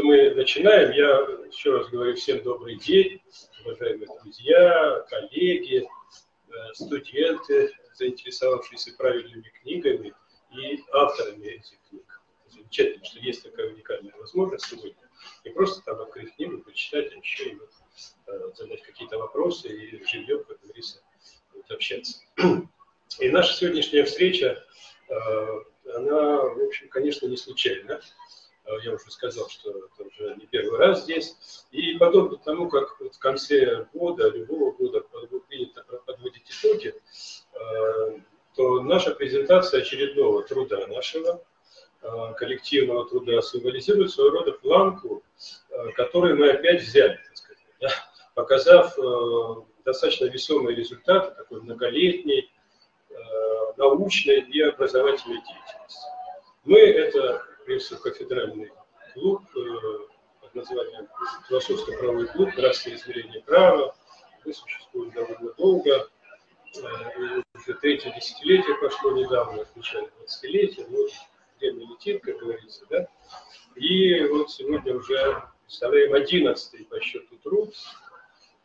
что мы начинаем. Я еще раз говорю всем добрый день, уважаемые друзья, коллеги, э, студенты, заинтересовавшиеся правильными книгами и авторами этих книг. Замечательно, что есть такая уникальная возможность сегодня. Не просто там открыть книгу, почитать, а еще и вот, э, задать какие-то вопросы и живьем, как говорится, вот, общаться. И наша сегодняшняя встреча, э, она, в общем, конечно, не случайна. Э, я уже сказал, что это уже не первый раз здесь. И подобно тому, как в конце года, любого года принято подводить итоги, э, то наша презентация очередного труда нашего, э, коллективного труда символизирует своего рода планку, которую мы опять взяли, так сказать, да, показав достаточно весомые результаты такой многолетней научной и образовательной деятельности. Мы это прежде кафедральный клуб э, под названием Философско-правовой клуб «Красное измерение права». Мы существуем довольно долго, э, и уже третье десятилетие прошло недавно, отмечали 20-летие, но время летит, как говорится, да. И вот сегодня уже представляем одиннадцатый по счету труд,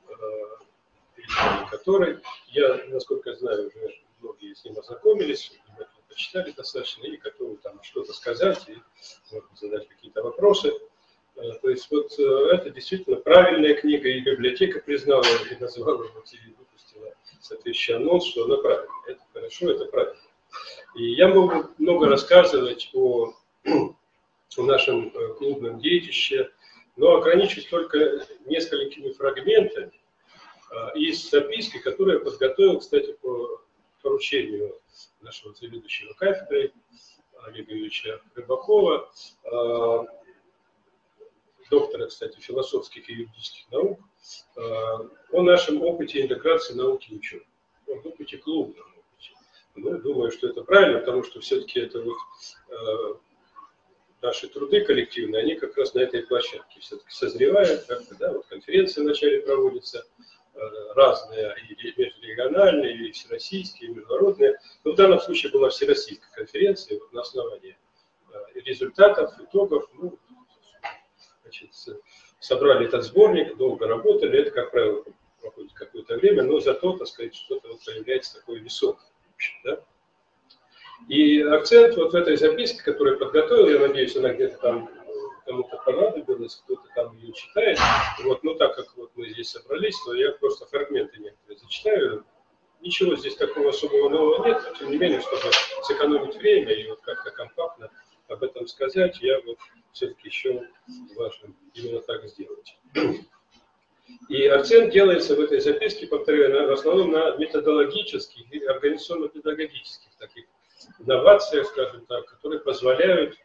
э, который, я, насколько знаю, уже многие с ним ознакомились, почитали достаточно, и готовы там что-то сказать, и может задать какие-то вопросы. Э, то есть вот э, это действительно правильная книга, и библиотека признала, и назвала, вот, и выпустила соответствующий анонс, что она правильная. Это хорошо, это правильно. И я могу много рассказывать о, о нашем э, клубном детище, но ограничусь только несколькими фрагментами из записки, которую я подготовил, кстати, по поручению нашего заведующего кафедрой Олега Юрьевича Рыбакова, а, доктора, кстати, философских и юридических наук, а, о нашем опыте интеграции науки и учебы, о опыте клубном опыте. Ну, думаю, что это правильно, потому что все-таки это вот а, наши труды коллективные, они как раз на этой площадке все-таки созревают, как-то, да, вот конференция вначале проводится, разные, и межрегиональные, и всероссийские, и международные. Но в данном случае была всероссийская конференция, вот на основании э, результатов, итогов, ну, значит, собрали этот сборник, долго работали, это, как правило, проходит какое-то время, но зато, так сказать, что-то вот появляется такое весомое. Да? И акцент вот в этой записке, которую я подготовил, я надеюсь, она где-то там кому-то понадобилось, кто-то там ее читает. Вот, ну так как здесь собрались, то я просто фрагменты некоторые зачитаю. Ничего здесь такого особого нового нет, но тем не менее, чтобы сэкономить время и вот как-то компактно об этом сказать, я вот все-таки еще важно именно так сделать. И акцент делается в этой записке, повторяю, в основном на методологических и организационно-педагогических таких инновациях, скажем так, которые позволяют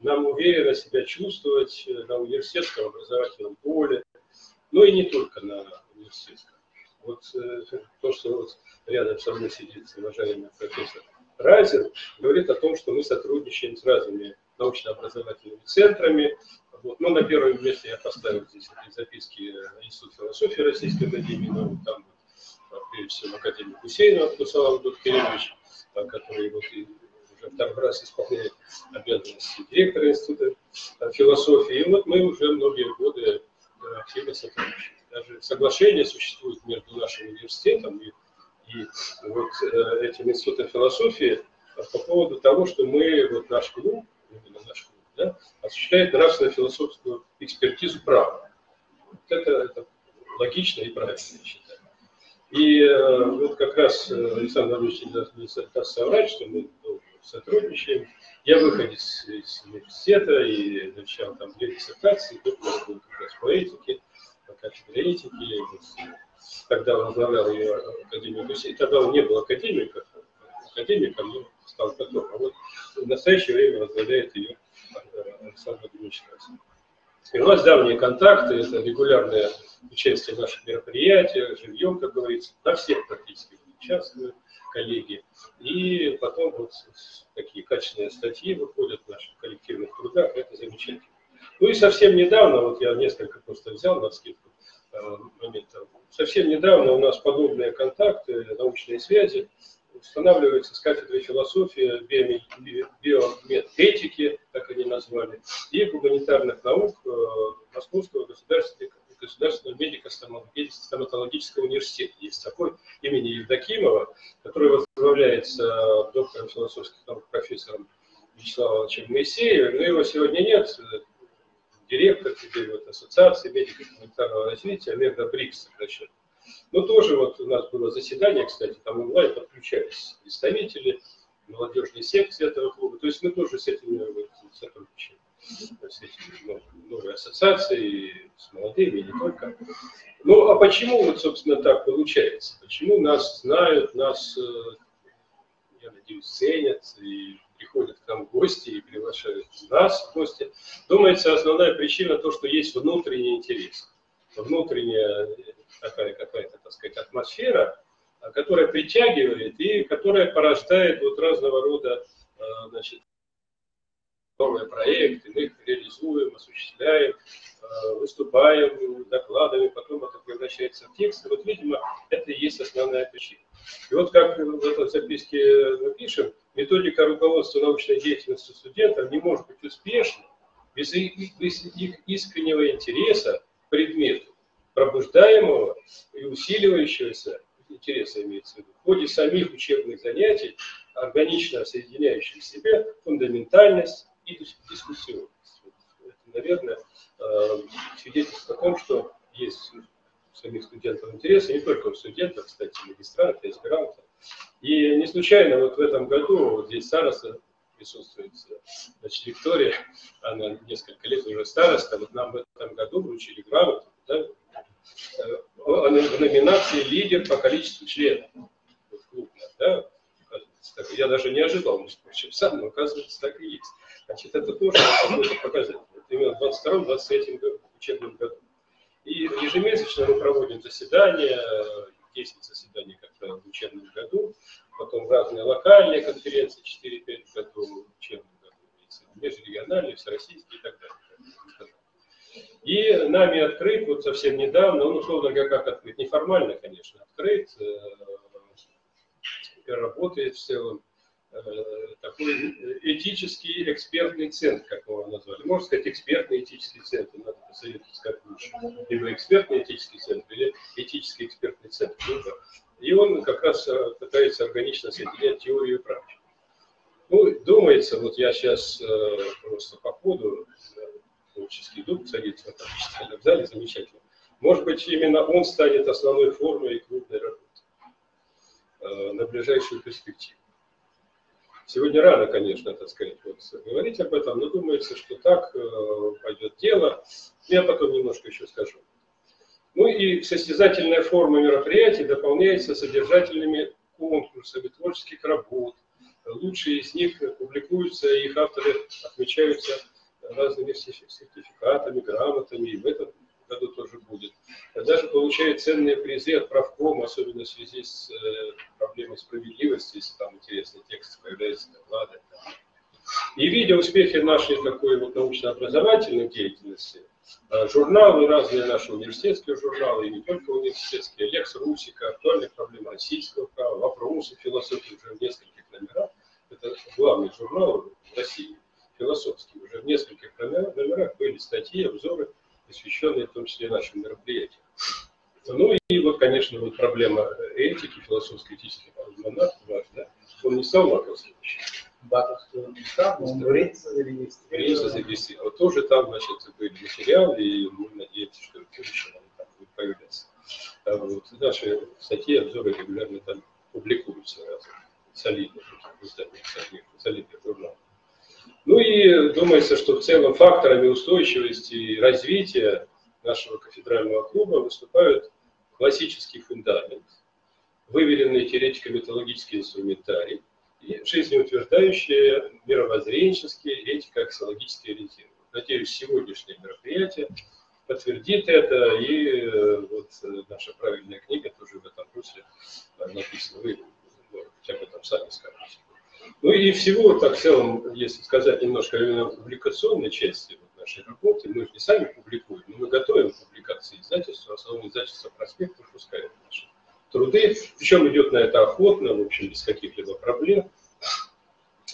нам уверенно себя чувствовать э, на университетском образовательном поле, но и не только на университетском. Вот э, то, что вот рядом со мной сидит уважаемый профессор Разин, говорит о том, что мы сотрудничаем с разными научно-образовательными центрами. Вот. Но на первом месте я поставил здесь эти записки Институт философии Российской Академии наук, там прежде всего Академик Гусейнов Мусалам Дудкевич, который вот уже второй раз исполняет обязанности директора Института философии. И вот мы уже многие годы э, активно сотрудничаем. Даже соглашение существует между нашим университетом и, и вот э, этим Институтом философии по поводу того, что мы, вот наш клуб, именно наш клуб, да, осуществляет нравственно-философскую экспертизу права. Вот это, это логично и правильно, я считаю. И э, вот как раз Александр Ильич не даст соврать, что мы сотрудничаем. Я выходец из университета и начал там две диссертации, доктор был как раз по этике, по кафедре этики. Вот, тогда возглавлял ее Академию Гусей. Тогда он не был академиком, академиком, но стал потом. А вот в настоящее время возглавляет ее Александр Владимирович И у нас давние контакты, это регулярное участие в наших мероприятиях, живьем, как говорится, на всех практически участвуют коллеги. И потом вот такие качественные статьи выходят в наших коллективных трудах, это замечательно. Ну и совсем недавно, вот я несколько просто взял на скидку э, моментов, совсем недавно у нас подобные контакты, научные связи устанавливаются с кафедрой философии, биомедэтики, так они назвали, и гуманитарных наук, э, стоматологического университета. Есть такой имени Евдокимова, который возглавляется доктором философских наук, профессором Вячеславом Ивановичем Моисеевым, но его сегодня нет, директор теперь вот Ассоциации медиков гуманитарного развития, Лерда Брикс сокращенно. Ну, тоже вот у нас было заседание, кстати, там онлайн подключались представители молодежной секции этого клуба. То есть мы тоже с этими вот, сотрудничаем. Новой ассоциацией, с молодыми не только. Ну, а почему вот, собственно, так получается? Почему нас знают, нас, э, я надеюсь, ценят и приходят к нам в гости и приглашают нас в гости? Думается, основная причина то, что есть внутренний интерес. Внутренняя такая какая-то, так сказать, атмосфера, которая притягивает и которая порождает вот разного рода э, значит, новые проекты, мы их реализуем, осуществляем, э, выступаем докладами, потом это превращается в текст. Вот, видимо, это и есть основная причина. И вот как в этой записке мы пишем, методика руководства научной деятельностью студентов не может быть успешной без их, без их искреннего интереса к предмету, пробуждаемого и усиливающегося интереса имеется в виду, в ходе самих учебных занятий, органично соединяющих в себе фундаментальность и дискуссионность. Это, наверное, э, свидетельство о том, что есть у самих студентов интересы, не только у студентов, кстати, магистранты, аспирантов. И не случайно вот в этом году вот здесь староста присутствует, значит, Виктория, она несколько лет уже староста, вот нам в этом году вручили грамоту, да, в номинации лидер по количеству членов клуба. Да? Я даже не ожидал, прочим, сам, но оказывается так и есть. Значит, это тоже какой-то показатель. Это именно в 22-23 учебном году. И ежемесячно мы проводим заседания, 10 заседаний, как правило, в учебном году, потом разные локальные конференции, 4-5 в году в учебном году, межрегиональные, всероссийские и так далее. И нами открыт, вот совсем недавно, он условно говоря, как открыт, неформально, конечно, открыт, э, работает в целом, такой этический экспертный центр, как его назвали. Можно сказать, экспертный этический центр, надо посоветовать как лучше. Либо экспертный этический центр, или этический экспертный центр. И он как раз э, пытается органично соединять теорию и практику. Ну, думается, вот я сейчас просто по ходу творческий дух садится в зале, замечательно. Может быть, именно он станет основной формой клубной работы э, на ближайшую перспективу. Сегодня рано, конечно, так сказать, вот, говорить об этом, но думается, что так э, пойдет дело. Я потом немножко еще скажу. Ну и состязательная форма мероприятий дополняется содержательными конкурсами творческих работ. Лучшие из них публикуются, их авторы отмечаются разными сертификатами, грамотами, и в этом году тоже будет. Даже получает ценные призы от правкома, особенно в связи с э, проблемой справедливости, если там интересный текст появляется, доклады. И видя успехи нашей такой вот научно-образовательной деятельности, э, журналы, разные наши университетские журналы, и не только университетские, Лекс Русика, актуальные проблемы российского права, вопросы философии уже в нескольких номерах. Это главный журнал в России философский. Уже в нескольких номерах были статьи, обзоры, посвященные в том числе нашим мероприятиям. Ну и вот, конечно, вот проблема этики, философско-этических альманах ваш, да, он не стал вопросом Батовского не стал, но он Рейнса зарегистрировал. Вот тоже там, значит, были материалы, и мы надеемся, что в будущем они там будут появляться. А вот наши статьи, обзоры регулярно там публикуются разных солидных изданиях, солидных журналах. Ну и думается, что в целом факторами устойчивости и развития нашего кафедрального клуба выступают классический фундамент, выверенный теоретико-методологический инструментарий и жизнеутверждающие мировоззренческие этико-аксиологические ориентиры. Надеюсь, сегодняшнее мероприятие подтвердит это, и э, вот э, наша правильная книга тоже в этом русле написана. Вы хотя бы там сами скажете. Ну и всего, так в целом, если сказать немножко о публикационной части вот нашей работы, мы же не сами публикуем, но мы готовим публикации издательства, основное издательство «Проспект» выпускает наши труды, причем идет на это охотно, в общем, без каких-либо проблем.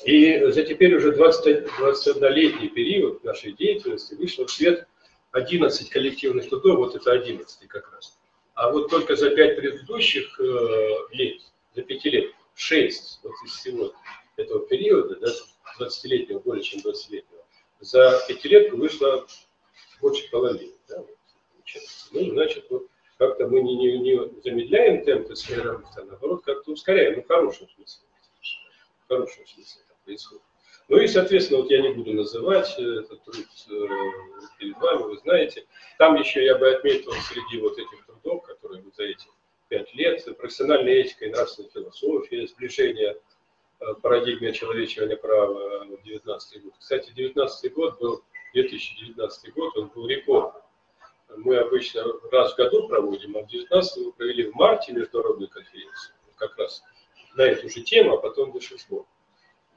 И за теперь уже 21-летний период нашей деятельности вышло в свет 11 коллективных трудов, вот это 11 как раз. А вот только за пять предыдущих э, лет, за пяти лет, шесть вот из всего этого периода, да, 20-летнего, более чем 20-летнего, за пятилетку вышло больше половины. Да, ну, значит, вот как-то мы не, не, не замедляем темпы работы, а наоборот как-то ускоряем, ну, в хорошем смысле. В хорошем смысле это происходит. Ну и, соответственно, вот я не буду называть э, этот труд э, перед вами, вы знаете. Там еще я бы отметил среди вот этих трудов, которые вот за эти пять лет, профессиональная этика и нравственная философия, сближение э, парадигмы очеловечивания права, 19 год. Кстати, 19 год был, 2019 год, он был рекордным. Мы обычно раз в году проводим, а в 19 мы провели в марте международную конференцию, как раз на эту же тему, а потом большинство.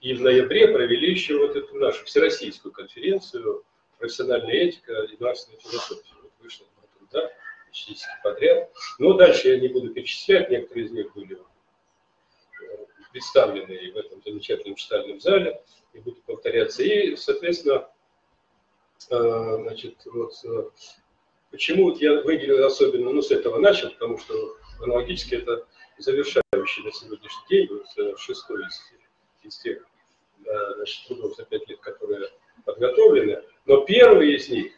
И в ноябре провели еще вот эту нашу всероссийскую конференцию «Профессиональная этика и нравственная философия». Вот вышло два труда практически подряд. Но дальше я не буду перечислять, некоторые из них были э, представлены в этом замечательном читальном зале, и буду повторяться. И, соответственно, э, значит, вот, э, почему я выделил особенно, ну, с этого начал, потому что аналогически это завершающий на сегодняшний день, вот, шестой из из тех значит, трудов за пять лет, которые подготовлены. Но первый из них,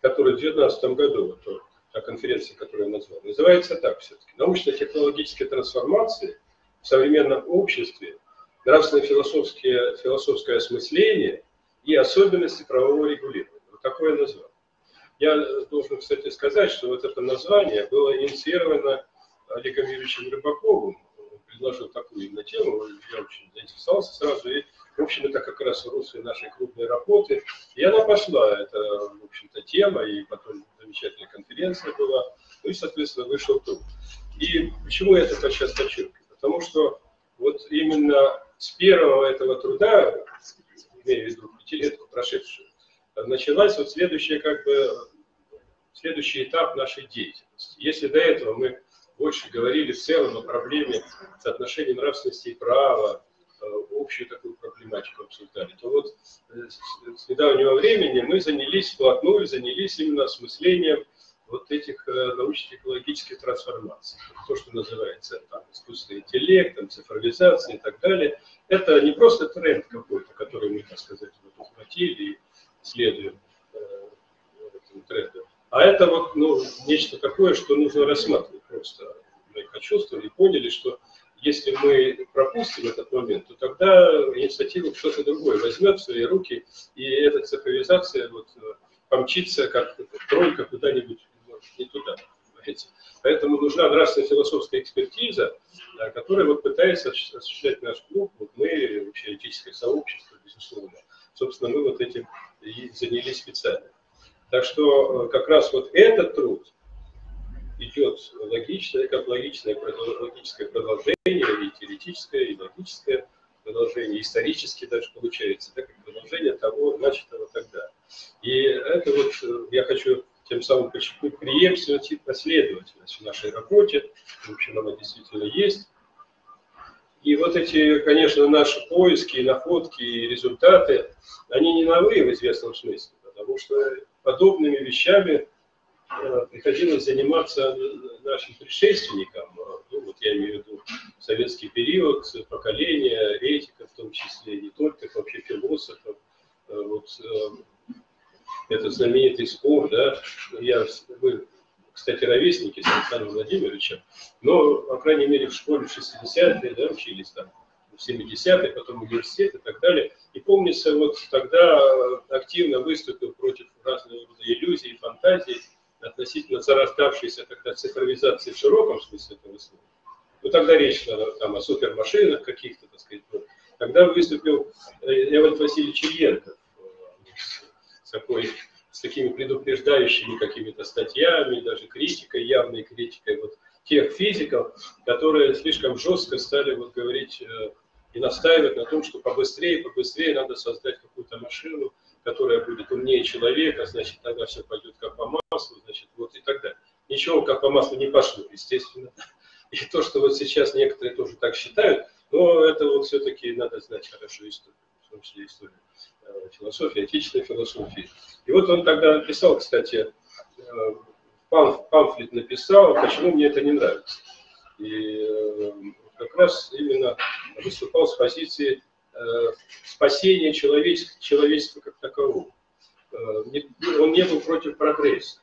который в 2019 году, вот, та конференция, которую я назвал, называется так все-таки. Научно-технологические трансформации в современном обществе, нравственно-философское философское осмысление и особенности правового регулирования. Вот такое назвал. Я должен, кстати, сказать, что вот это название было инициировано Олегом Юрьевичем Рыбаковым, предложил такую именно тему, я очень заинтересовался сразу, и, в общем, это как раз в русле нашей крупной работы. И она пошла, это, в общем-то, тема, и потом замечательная конференция была, ну и, соответственно, вышел тут. И почему я это сейчас подчеркиваю? Потому что вот именно с первого этого труда, имею в виду пятилетку прошедшую, началась вот следующая, как бы, следующий этап нашей деятельности. Если до этого мы больше говорили в целом о проблеме соотношения нравственности и права, общую такую проблематику обсуждали, то вот э, с недавнего времени мы занялись вплотную, занялись именно осмыслением вот этих э, научно-технологических трансформаций. То, что называется там, искусственный интеллект, там, цифровизация и так далее. Это не просто тренд какой-то, который мы, так сказать, вот, ухватили и следуем э, этому тренду, а это вот ну, нечто такое, что нужно рассматривать просто. Мы почувствовали и поняли, что если мы пропустим этот момент, то тогда инициатива что-то другое возьмет в свои руки, и эта цифровизация вот, помчится как тройка куда-нибудь не туда. Понимаете? Поэтому нужна нравственно-философская экспертиза, которая вот пытается осуществлять наш клуб, вот мы, вообще этическое сообщество, безусловно. Собственно, мы вот этим и занялись специально. Так что э, как раз вот этот труд идет логичное, как логичное, логическое продолжение, и теоретическое, и логическое продолжение, исторически даже получается, так как продолжение того, начатого тогда. И это вот э, я хочу тем самым подчеркнуть преемственность и последовательность в нашей работе. В общем, она действительно есть. И вот эти, конечно, наши поиски, находки и результаты, они не новые в известном смысле, потому что подобными вещами приходилось заниматься нашим предшественникам. Ну, вот я имею в виду советский период, поколение, этика в том числе, не только вообще философов. Э, вот э, этот знаменитый спор, да, я, вы, кстати, ровесники с Александром Владимировичем, но, по крайней мере, в школе 60-е, да, учились там, в 70-е, потом университет и так далее. И помнится, вот тогда активно выступил против разного рода иллюзий, фантазий относительно зарождавшейся тогда цифровизации в широком смысле этого слова. Ну, тогда речь шла там, о супермашинах каких-то, так сказать. Вот. Тогда выступил Леонид Васильевич Ильенков с, такой, с такими предупреждающими какими-то статьями, даже критикой, явной критикой вот, тех физиков, которые слишком жестко стали вот, говорить э, и настаивать на том, что побыстрее, побыстрее надо создать какую-то машину, которая будет умнее человека, значит, тогда все пойдет как по маслу, значит, вот и так далее. Ничего как по маслу не пошло, естественно. И то, что вот сейчас некоторые тоже так считают, но это вот все-таки надо знать хорошо историю, в том числе историю э, философии, отечественной философии. И вот он тогда написал, кстати, э, памфлет написал, почему мне это не нравится. И э, как раз именно выступал с позиции спасения человечества, человечества как такового. Э, он не был против прогресса.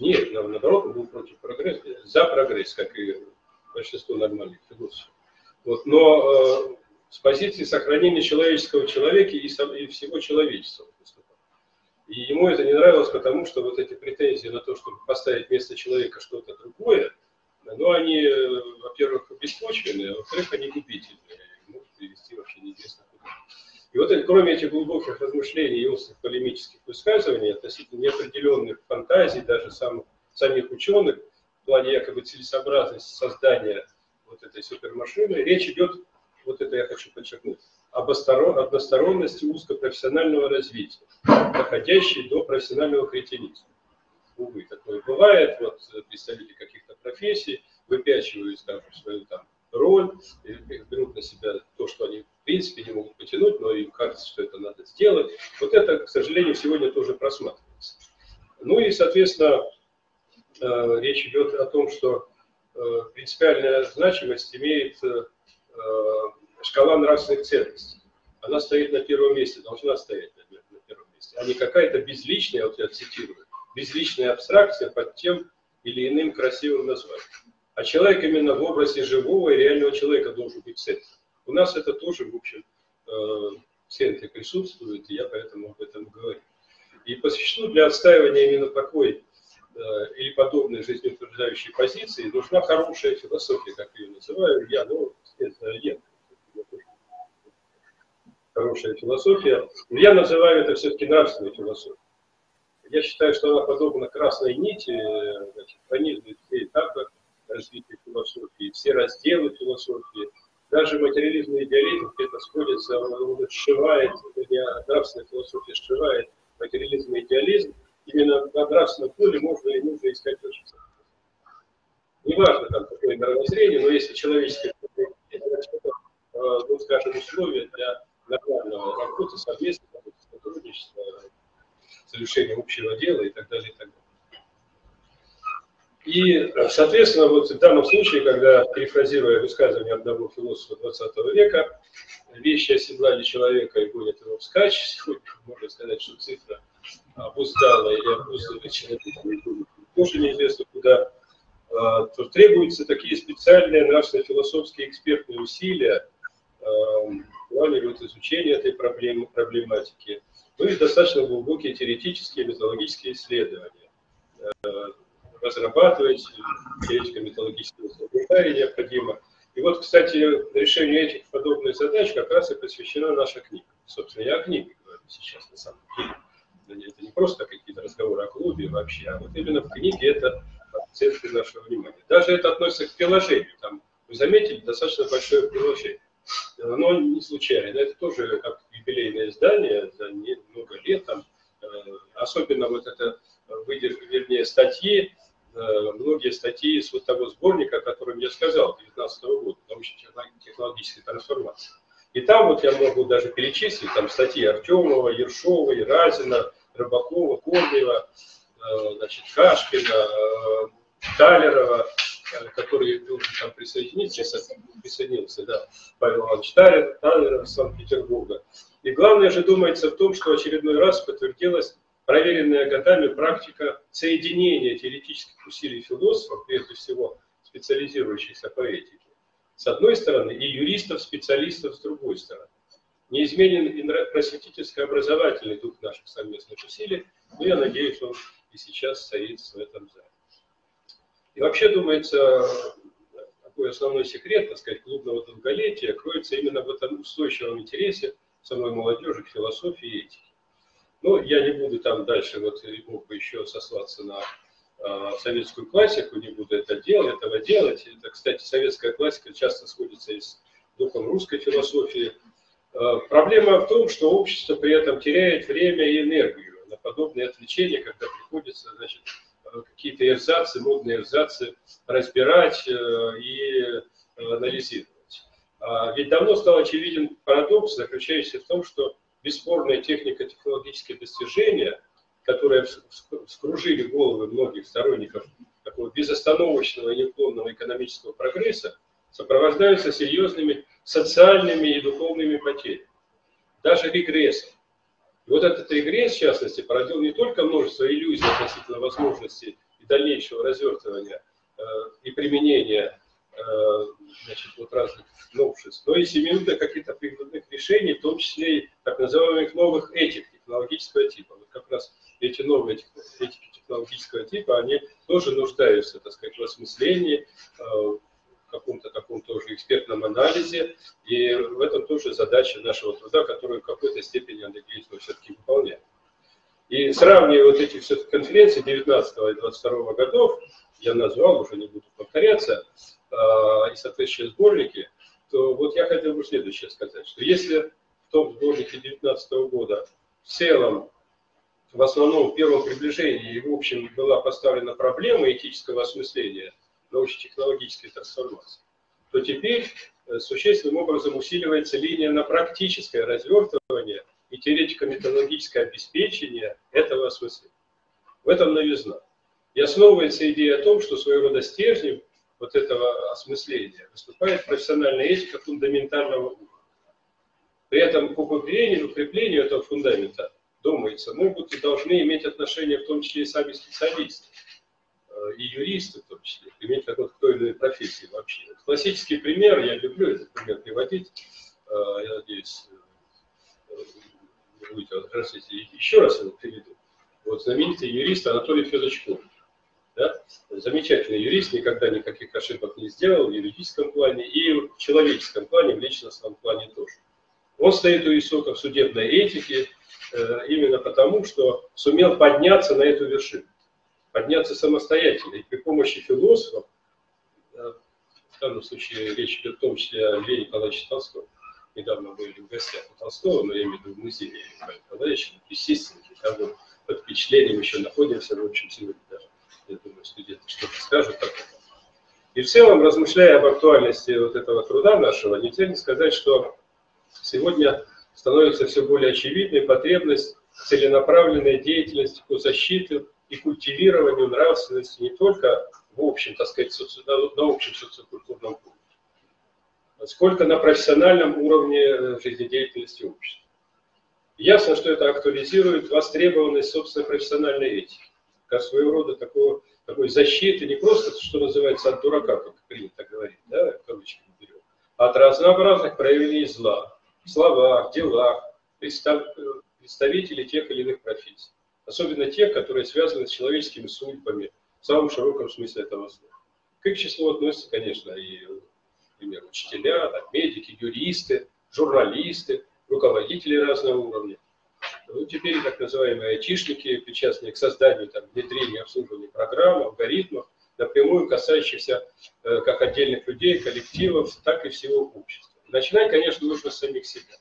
Нет, наоборот, он был против прогресса, за прогресс, как и большинство нормальных философов. Вот, но э, с позиции сохранения человеческого человека и, и всего человечества. И ему это не нравилось, потому что вот эти претензии на то, чтобы поставить вместо человека что-то другое, ну, они, э, во-первых, беспочвенные, а во-вторых, они губительные, привести вообще неизвестно куда. И вот кроме этих глубоких размышлений и острых полемических высказываний относительно неопределенных фантазий, даже сам, самих ученых, в плане якобы целесообразности создания вот этой супермашины, речь идет, вот это я хочу подчеркнуть, об односторонности узкопрофессионального развития, доходящей до профессионального кретинизма. Увы, такое бывает, вот представители каких-то профессий выпячивают, скажем, свою там роль, берут на себя то, что они в принципе не могут потянуть, но им кажется, что это надо сделать. Вот это, к сожалению, сегодня тоже просматривается. Ну и, соответственно, э, речь идет о том, что э, принципиальная значимость имеет э, шкала нравственных ценностей. Она стоит на первом месте, должна стоять на первом месте, а не какая-то безличная, вот я цитирую, безличная абстракция под тем или иным красивым названием. А человек именно в образе живого и реального человека должен быть в центре. У нас это тоже, в общем, э, в центре присутствует, и я поэтому об этом говорю. И по существу для отстаивания именно такой э, или подобной жизнеутверждающей позиции нужна хорошая философия, как ее называю я, ну, нет, хорошая философия. Но я называю это все-таки нравственной философией. Я считаю, что она подобна красной нити, э, значит, пронизывает все этапы развития философии, все разделы философии, даже материализм и идеализм где-то сходятся, он сшивает, нравственная философия сшивает материализм и идеализм, именно на нравственном поле можно и нужно искать очень Неважно, там, какое мировоззрение, но если человеческое это, ну, скажем, условия для нормального работы, совместного сотрудничества, совершения общего дела и так далее, и так далее. И, соответственно, вот в данном случае, когда, перефразируя высказывание одного философа 20 века, вещи оседлали человека и гонят его вскачь, сегодня можно сказать, что цифра обуздала или обуздывает человека, тоже неизвестно куда, а, то требуются такие специальные нравственно-философские экспертные усилия в плане вот изучения этой проблемы, проблематики, ну и достаточно глубокие теоретические методологические исследования разрабатывать, теоретико-методологические соображения необходимо. И вот, кстати, решению этих подобных задач как раз и посвящена наша книга. Собственно, я о книге говорю сейчас на самом деле. Это не просто какие-то разговоры о клубе вообще, а вот именно в книге это в центре нашего внимания. Даже это относится к приложению. Там, вы заметили, достаточно большое приложение. Но не случайно. Это тоже как юбилейное издание за много лет. Там, э, особенно вот это выдержка, вернее, статьи многие статьи из вот того сборника, о котором я сказал, 2019 года, научно-технологической трансформации. И там вот я могу даже перечислить, там статьи Артемова, Ершова, Разина, Рыбакова, Корнева, э, значит, Кашкина, э, Талерова, который должен там присоединиться, присоединился, да, Павел Иванович Талер, Талеров Санкт-Петербурга. И главное же думается в том, что очередной раз подтвердилась проверенная годами практика соединения теоретических усилий философов, прежде всего специализирующихся по этике, с одной стороны, и юристов-специалистов с другой стороны. Неизменен и просветительско-образовательный дух наших совместных усилий, но я надеюсь, он и сейчас стоит в этом зале. И вообще, думается, такой основной секрет, так сказать, клубного долголетия кроется именно в этом устойчивом интересе самой молодежи к философии и этике. Ну, я не буду там дальше, вот мог бы еще сослаться на э, советскую классику, не буду это делать, этого делать. Это, кстати, советская классика часто сходится и с духом русской философии. Э, проблема в том, что общество при этом теряет время и энергию на подобные отвлечения, когда приходится, значит, какие-то эрзацы, модные эрзацы разбирать э, и анализировать. А ведь давно стал очевиден парадокс, заключающийся в том, что бесспорные технико-технологические достижения, которые вскружили головы многих сторонников такого безостановочного и неуклонного экономического прогресса, сопровождаются серьезными социальными и духовными потерями, даже регрессом. И вот этот регресс, в частности, породил не только множество иллюзий относительно возможности и дальнейшего развертывания э, и применения значит, вот разных новшеств, но и семинутных каких-то прикладных решений, в том числе и так называемых новых этик технологического типа. Вот как раз эти новые этики технологического типа, они тоже нуждаются, так сказать, в осмыслении, э, каком-то таком тоже экспертном анализе, и в этом тоже задача нашего труда, которую в какой-то степени Андрей все-таки выполняет. И сравнивая вот эти все конференции 19 и 22 годов, я назвал, уже не буду повторяться, а, и соответствующие сборники, то вот я хотел бы следующее сказать, что если в том сборнике 19 года в целом, в основном в первом приближении и в общем была поставлена проблема этического осмысления – научно-технологической трансформации, то теперь э, существенным образом усиливается линия на практическое развертывание и теоретико-методологическое обеспечение этого осмысления. В этом новизна. И основывается идея о том, что своего рода стержнем вот этого осмысления выступает профессиональная этика фундаментального уровня. При этом к укреплению, укреплению этого фундамента, думается, могут и должны иметь отношение в том числе и сами специалисты и юристы в том числе, иметь какой-то той или иной профессии вообще. Классический пример, я люблю этот пример приводить, э, я надеюсь, э, будете разрешите, еще раз его приведу. Вот знаменитый юрист Анатолий Федорович Да? Замечательный юрист, никогда никаких ошибок не сделал в юридическом плане и в человеческом плане, в личностном плане тоже. Он стоит у истоков судебной этики э, именно потому, что сумел подняться на эту вершину подняться самостоятельно. И при помощи философов, э, в данном случае речь идет в том числе о Льве Николаевиче Толстом, недавно были в гостях у Толстого, но я имею в виду в музее Льва Николаевича, естественно, для того, под впечатлением еще находимся, в общем, сегодня даже, я думаю, студенты что-то скажут так. И в целом, размышляя об актуальности вот этого труда нашего, нельзя не сказать, что сегодня становится все более очевидной потребность целенаправленной деятельности по защите и культивированию нравственности не только в общем, так сказать, соци... на общем социокультурном уровне, сколько на профессиональном уровне э, жизнедеятельности общества. Ясно, что это актуализирует востребованность собственной профессиональной этики, как своего рода такого, такой защиты, не просто, что называется, от дурака, как принято говорить, да, в кавычках берем, а от разнообразных проявлений зла в словах, делах, представ... Представителей тех или иных профессий особенно тех, которые связаны с человеческими судьбами, в самом широком смысле этого слова. К их числу относятся, конечно, и, например, учителя, там, медики, юристы, журналисты, руководители разного уровня. Ну, теперь так называемые айтишники, причастные к созданию, там, внедрению, обслуживанию программ, алгоритмов, напрямую касающихся э, как отдельных людей, коллективов, так и всего общества. Начинать, конечно, нужно с самих себя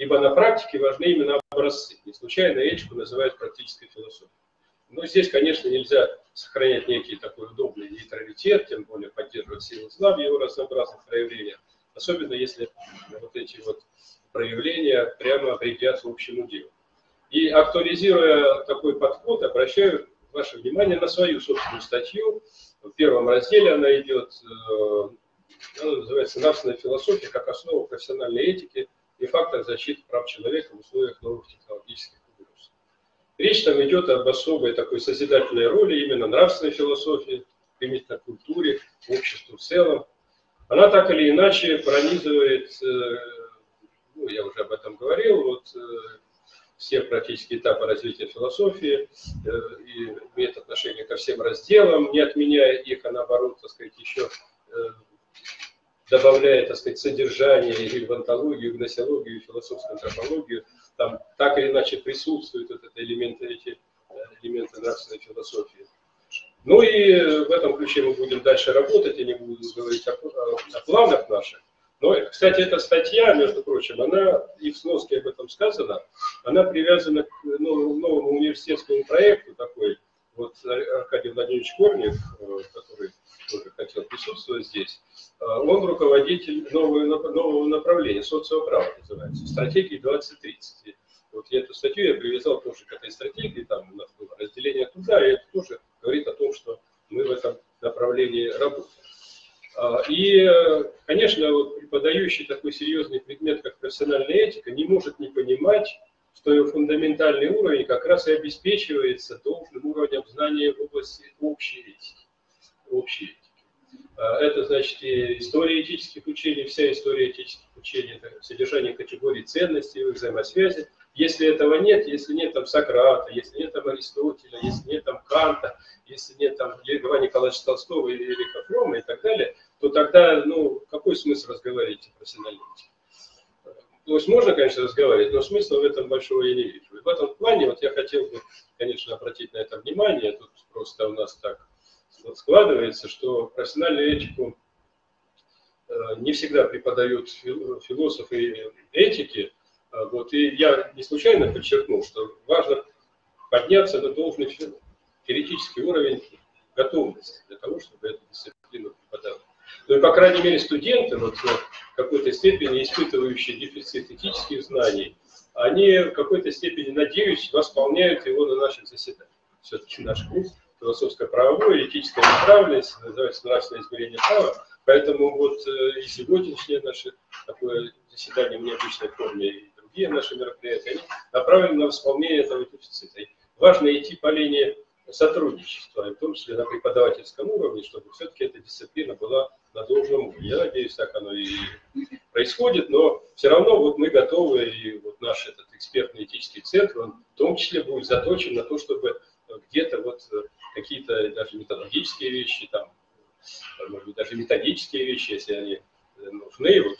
ибо на практике важны именно образцы. Не случайно этику называют практической философией. Но здесь, конечно, нельзя сохранять некий такой удобный нейтралитет, тем более поддерживать силы зла в его разнообразных проявлениях, особенно если вот эти вот проявления прямо вредят общему делу. И актуализируя такой подход, обращаю ваше внимание на свою собственную статью. В первом разделе она идет, э, она называется «Нравственная философия как основа профессиональной этики и фактор защиты прав человека в условиях новых технологических угроз. Речь там идет об особой такой созидательной роли именно нравственной философии, применительно культуре, обществу в целом. Она так или иначе пронизывает, э, ну, я уже об этом говорил, вот э, все практически этапы развития философии э, и имеет отношение ко всем разделам, не отменяя их, а наоборот, так сказать, еще добавляя, так сказать, содержание или в антологию, и гносеологию, и философскую антропологию, там так или иначе присутствуют вот это элементы, эти э, элементы нравственной философии. Ну и в этом ключе мы будем дальше работать, я не буду говорить о, о, о планах наших. Но, кстати, эта статья, между прочим, она, и в сноске об этом сказано, она привязана к новому, новому университетскому проекту такой, вот Аркадий Владимирович Корнев, э, который тоже хотел присутствовать здесь, э, он руководитель нового, нового направления, социоправа называется, стратегии 2030. Вот я эту статью я привязал тоже к этой стратегии, там у нас было разделение туда, и это тоже говорит о том, что мы в этом направлении работаем. А, и, конечно, вот преподающий такой серьезный предмет, как профессиональная этика, не может не понимать, что его фундаментальный уровень как раз и обеспечивается должным уровнем знания в области общей этики. Общей этики. А, это значит и история этических учений, вся история этических учений, это содержание категорий ценностей, их взаимосвязи. Если этого нет, если нет там Сократа, если нет там Аристотеля, если нет там Канта, если нет там Льва Николаевича Толстого или Эриха Фрома и так далее, то тогда, ну, какой смысл разговаривать о профессионализме? То есть можно, конечно, разговаривать, но смысла в этом большого я не вижу. И в этом плане вот я хотел бы, конечно, обратить на это внимание. Тут просто у нас так складывается, что профессиональную этику э, не всегда преподают философы этики. А вот, и я не случайно подчеркнул, что важно подняться на должный теоретический уровень готовности для того, чтобы эту дисциплину преподавать. Ну и, по крайней мере, студенты, вот, в какой-то степени испытывающие дефицит этических знаний, они в какой-то степени, надеюсь, восполняют его на наших заседаниях. Все-таки наш курс философско-правовой, этическая направленность, называется нравственное измерение права. Поэтому вот э, и сегодняшнее наше такое заседание в необычной форме, и другие наши мероприятия, они направлены на восполнение этого дефицита. И важно идти по линии сотрудничества, в том числе на преподавательском уровне, чтобы все-таки эта дисциплина была на должном уровне. Я надеюсь, так оно и происходит, но все равно вот мы готовы, и вот наш этот экспертный этический центр, он в том числе будет заточен на то, чтобы где-то вот какие-то даже методологические вещи, там, может быть, даже методические вещи, если они нужны, вот,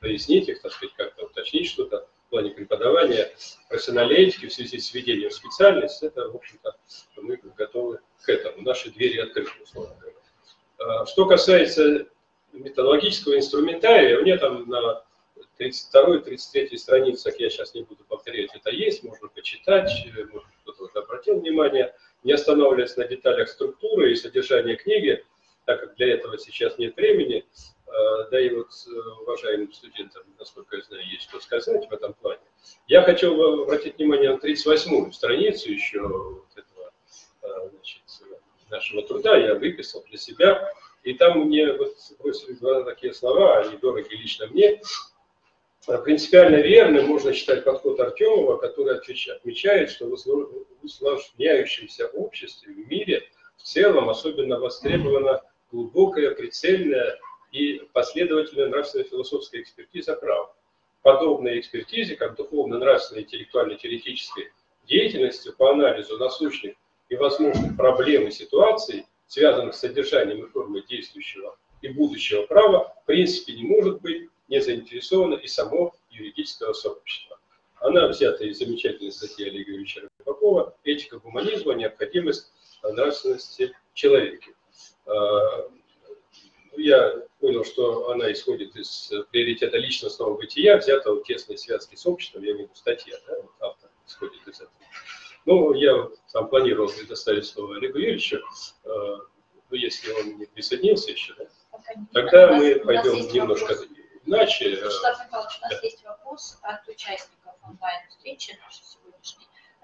прояснить их, так сказать, как-то уточнить что-то в плане преподавания профессиональной этики в связи с введением специальности, это, в общем-то, мы готовы к этому. Наши двери открыты, условно говоря. А, что касается методологического инструментария, меня там на 32-33 страницах, я сейчас не буду повторять, это есть, можно почитать, может кто-то обратил внимание, не останавливаясь на деталях структуры и содержания книги, так как для этого сейчас нет времени, а, да и вот э, уважаемым студентам, насколько я знаю, есть что сказать в этом плане. Я хочу обратить внимание на 38-ю страницу еще вот этого, а, значит, нашего труда, я выписал для себя, и там мне вот бросили такие слова, они дороги лично мне. Принципиально верным можно считать подход Артемова, который отмечает, что в усложняющемся обществе, в мире в целом особенно востребована глубокая, прицельная и последовательная нравственно-философская экспертиза права. Подобной экспертизе, как духовно-нравственной интеллектуально-теоретической деятельности по анализу насущных и возможных проблем и ситуаций, связанных с содержанием и формой действующего и будущего права, в принципе не может быть не заинтересовано и само юридическое сообщество. Она взята из замечательной статьи Олега Ильича Рыбакова «Этика гуманизма. Необходимость нравственности человека». А, я понял, что она исходит из приоритета личностного бытия, взятого в тесной связке с обществом, я имею в виду статья, да, вот автор исходит из этого. Ну, я там планировал предоставить слово Олегу Юрьевичу, э, но если он не присоединился еще, да, тогда мы пойдем немножко иначе. Э, Вячеслав Михайлович, у нас есть вопрос от участников онлайн-встречи нашей сегодняшней.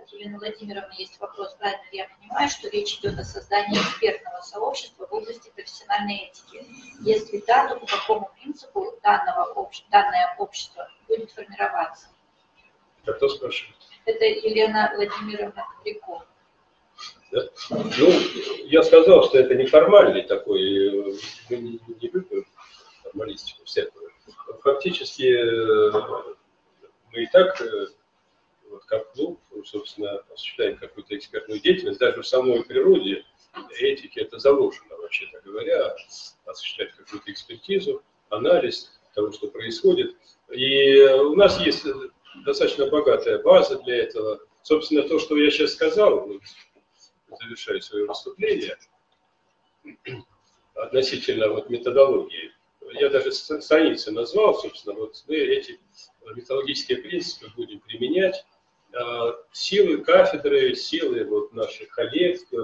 От Елены Владимировны есть вопрос. Правильно ли я понимаю, что речь идет о создании экспертного сообщества в области профессиональной этики? Если да, то по какому принципу данного обще... данное общество будет формироваться? А кто спрашивает? Это Елена Владимировна Кобрякова. Да? Ну, я сказал, что это неформальный такой, мы не, не любим формалистику всякую. Фактически э, мы и так, э, вот как клуб, собственно, осуществляем какую-то экспертную деятельность, даже в самой природе этики это заложено, вообще-то говоря, осуществлять какую-то экспертизу, анализ того, что происходит. И у нас есть достаточно богатая база для этого. Собственно, то, что я сейчас сказал, вот, завершаю свое выступление, относительно вот методологии. Я даже страницы назвал, собственно, вот мы эти методологические принципы будем применять. А, силы кафедры, силы вот наших коллег, э,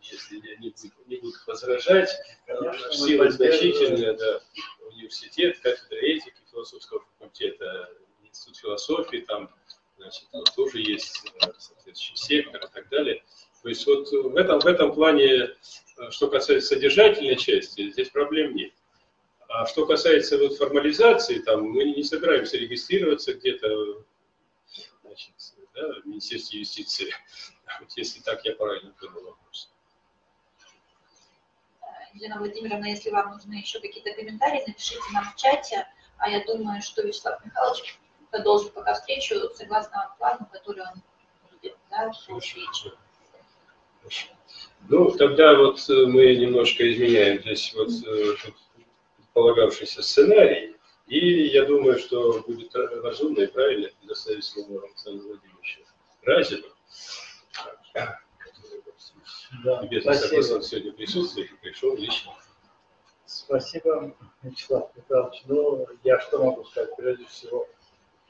если они не будут возражать, Конечно, силы значительные, да, университет, кафедра этики, философского факультета, институт философии, там, значит, тоже есть э, соответствующий сектор и так далее. То есть вот в этом, в этом плане, э, что касается содержательной части, здесь проблем нет. А что касается вот формализации, там мы не собираемся регистрироваться где-то да, в Министерстве юстиции, вот если так я правильно понял вопрос. Елена Владимировна, если вам нужны еще какие-то комментарии, напишите нам в чате. А я думаю, что Вячеслав Михайлович продолжит пока встречу согласно плану, который он будет да, Хорошо. Хорошо. Ну, тогда вот э, мы немножко изменяем здесь вот э, полагавшийся сценарий. И я думаю, что будет разумно и правильно предоставить слово Александру Владимировичу Разину, да, Любезно согласен сегодня присутствовать и пришел лично. Спасибо, Вячеслав Михайлович. Ну, я что могу сказать? Прежде всего,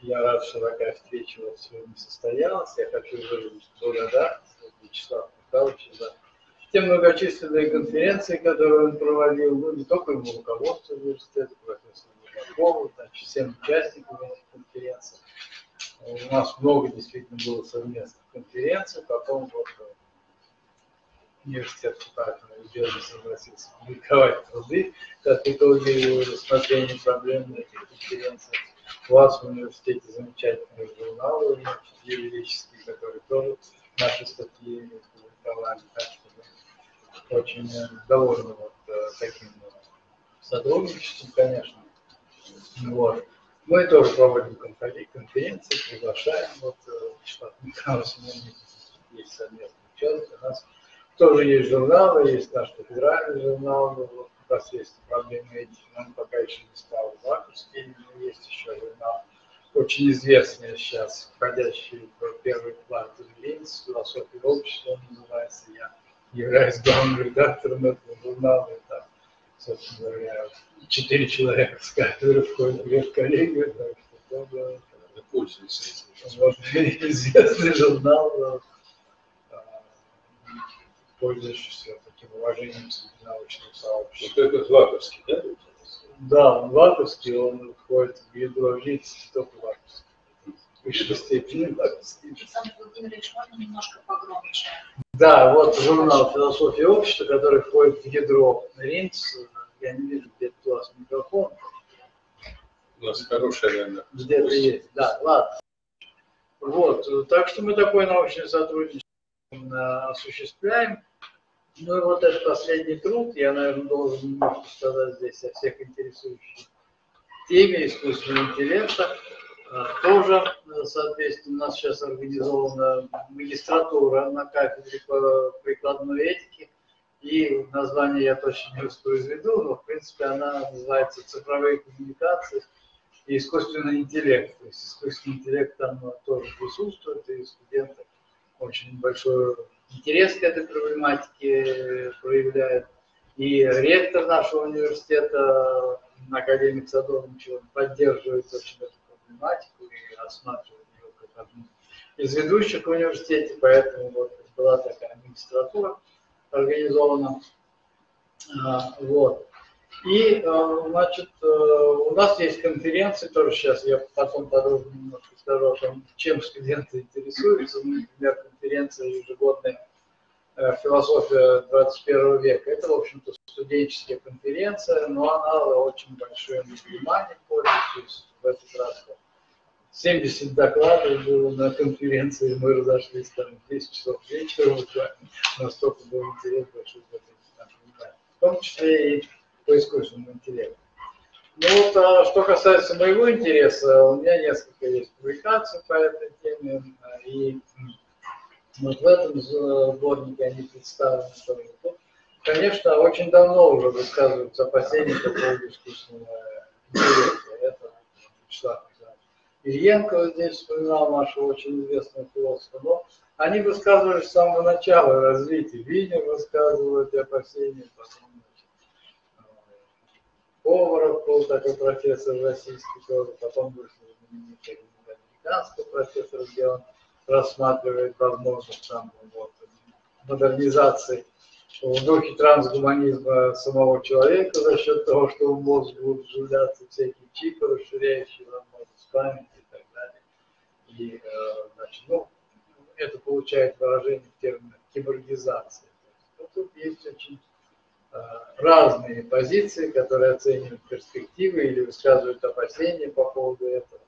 я рад, что такая встреча вот сегодня состоялась. Я хочу выразить благодарность Вячеславу Михайловичу за те многочисленные конференции, которые он проводил, ну, не только ему руководство университета, профессору Макову, значит, всем участникам этих конференций. У нас много действительно было совместных конференций, потом вот университет поэтому любезно согласился публиковать труды как итоги рассмотрения проблем на этих конференциях. У вас в университете замечательные журналы юридические, которые тоже наши статьи публиковали. Так что мы очень довольны вот э, таким вот сотрудничеством, конечно. Вот. Мы тоже проводим конференции, приглашаем. Вот э, у них есть совместный учет. У нас тоже есть журналы, есть наш федеральный журнал, вот, как раз есть проблемы этих, он пока еще не стал вакуумским, но есть еще журнал, очень известный сейчас, входящий в первый план Линз, философия общества он называется, я являюсь главным редактором этого журнала, и там, собственно говоря, четыре человека с кафедры входят в коллегию, так что тоже пользуюсь этим. Вот, известный журнал, пользующийся таким уважением среди научного сообщества. Вот это Златовский, да? Да, он Лаковский, он входит в ядро лиц, только Лаковский. В высшей степени Лаковский. Александр Владимирович, можно немножко погромче? Да, вот журнал «Философия общества», который входит в ядро РИНЦ. Я не вижу, где у вас микрофон. У нас хорошая, наверное. Где-то есть, да, ладно. Вот, так что мы такое научное сотрудничество осуществляем. Ну и вот этот последний труд, я, наверное, должен немножко сказать здесь о всех интересующих теме искусственного интеллекта. А, тоже, соответственно, у нас сейчас организована магистратура на кафедре по прикладной этике. И название я точно не воспроизведу, но, в принципе, она называется «Цифровые коммуникации и искусственный интеллект». То есть искусственный интеллект там тоже присутствует, и студенты очень большой интерес к этой проблематике проявляет. И ректор нашего университета, академик Садовнич, он поддерживает очень эту проблематику и рассматривает ее как одну из ведущих в университете, поэтому вот была такая магистратура организована. А, вот. И, э, значит, э, у нас есть конференции, тоже сейчас я потом подробно немножко скажу о том, чем студенты интересуются. Например, конференция ежегодная э, «Философия 21 века». Это, в общем-то, студенческая конференция, но она очень большое внимание пользуется. В этот раз 70 докладов было на конференции, мы разошлись там в 10 часов вечера, буквально. Настолько был интерес большой в том числе и по искусственному интеллекту. Ну вот, а что касается моего интереса, у меня несколько есть публикаций по этой теме, и вот в этом сборнике они представлены тоже. Конечно, очень давно уже высказываются опасения по поводу искусственного интеллекта. Это Вячеслав Ильенко здесь вспоминал нашего очень известного философа, но они высказывались с самого начала развития. Винер высказывал эти опасения, потом Поваров был такой профессор российский тоже, потом вышел знаменитый американский профессор, где он рассматривает возможность там, вот, модернизации в духе трансгуманизма самого человека за счет того, что в мозг будут вживляться всякие чипы, расширяющие памяти и так далее. И, э, значит, ну, это получает выражение в терминах киборгизации. Вот тут есть очень э, разные позиции, которые оценивают перспективы или высказывают опасения по поводу этого.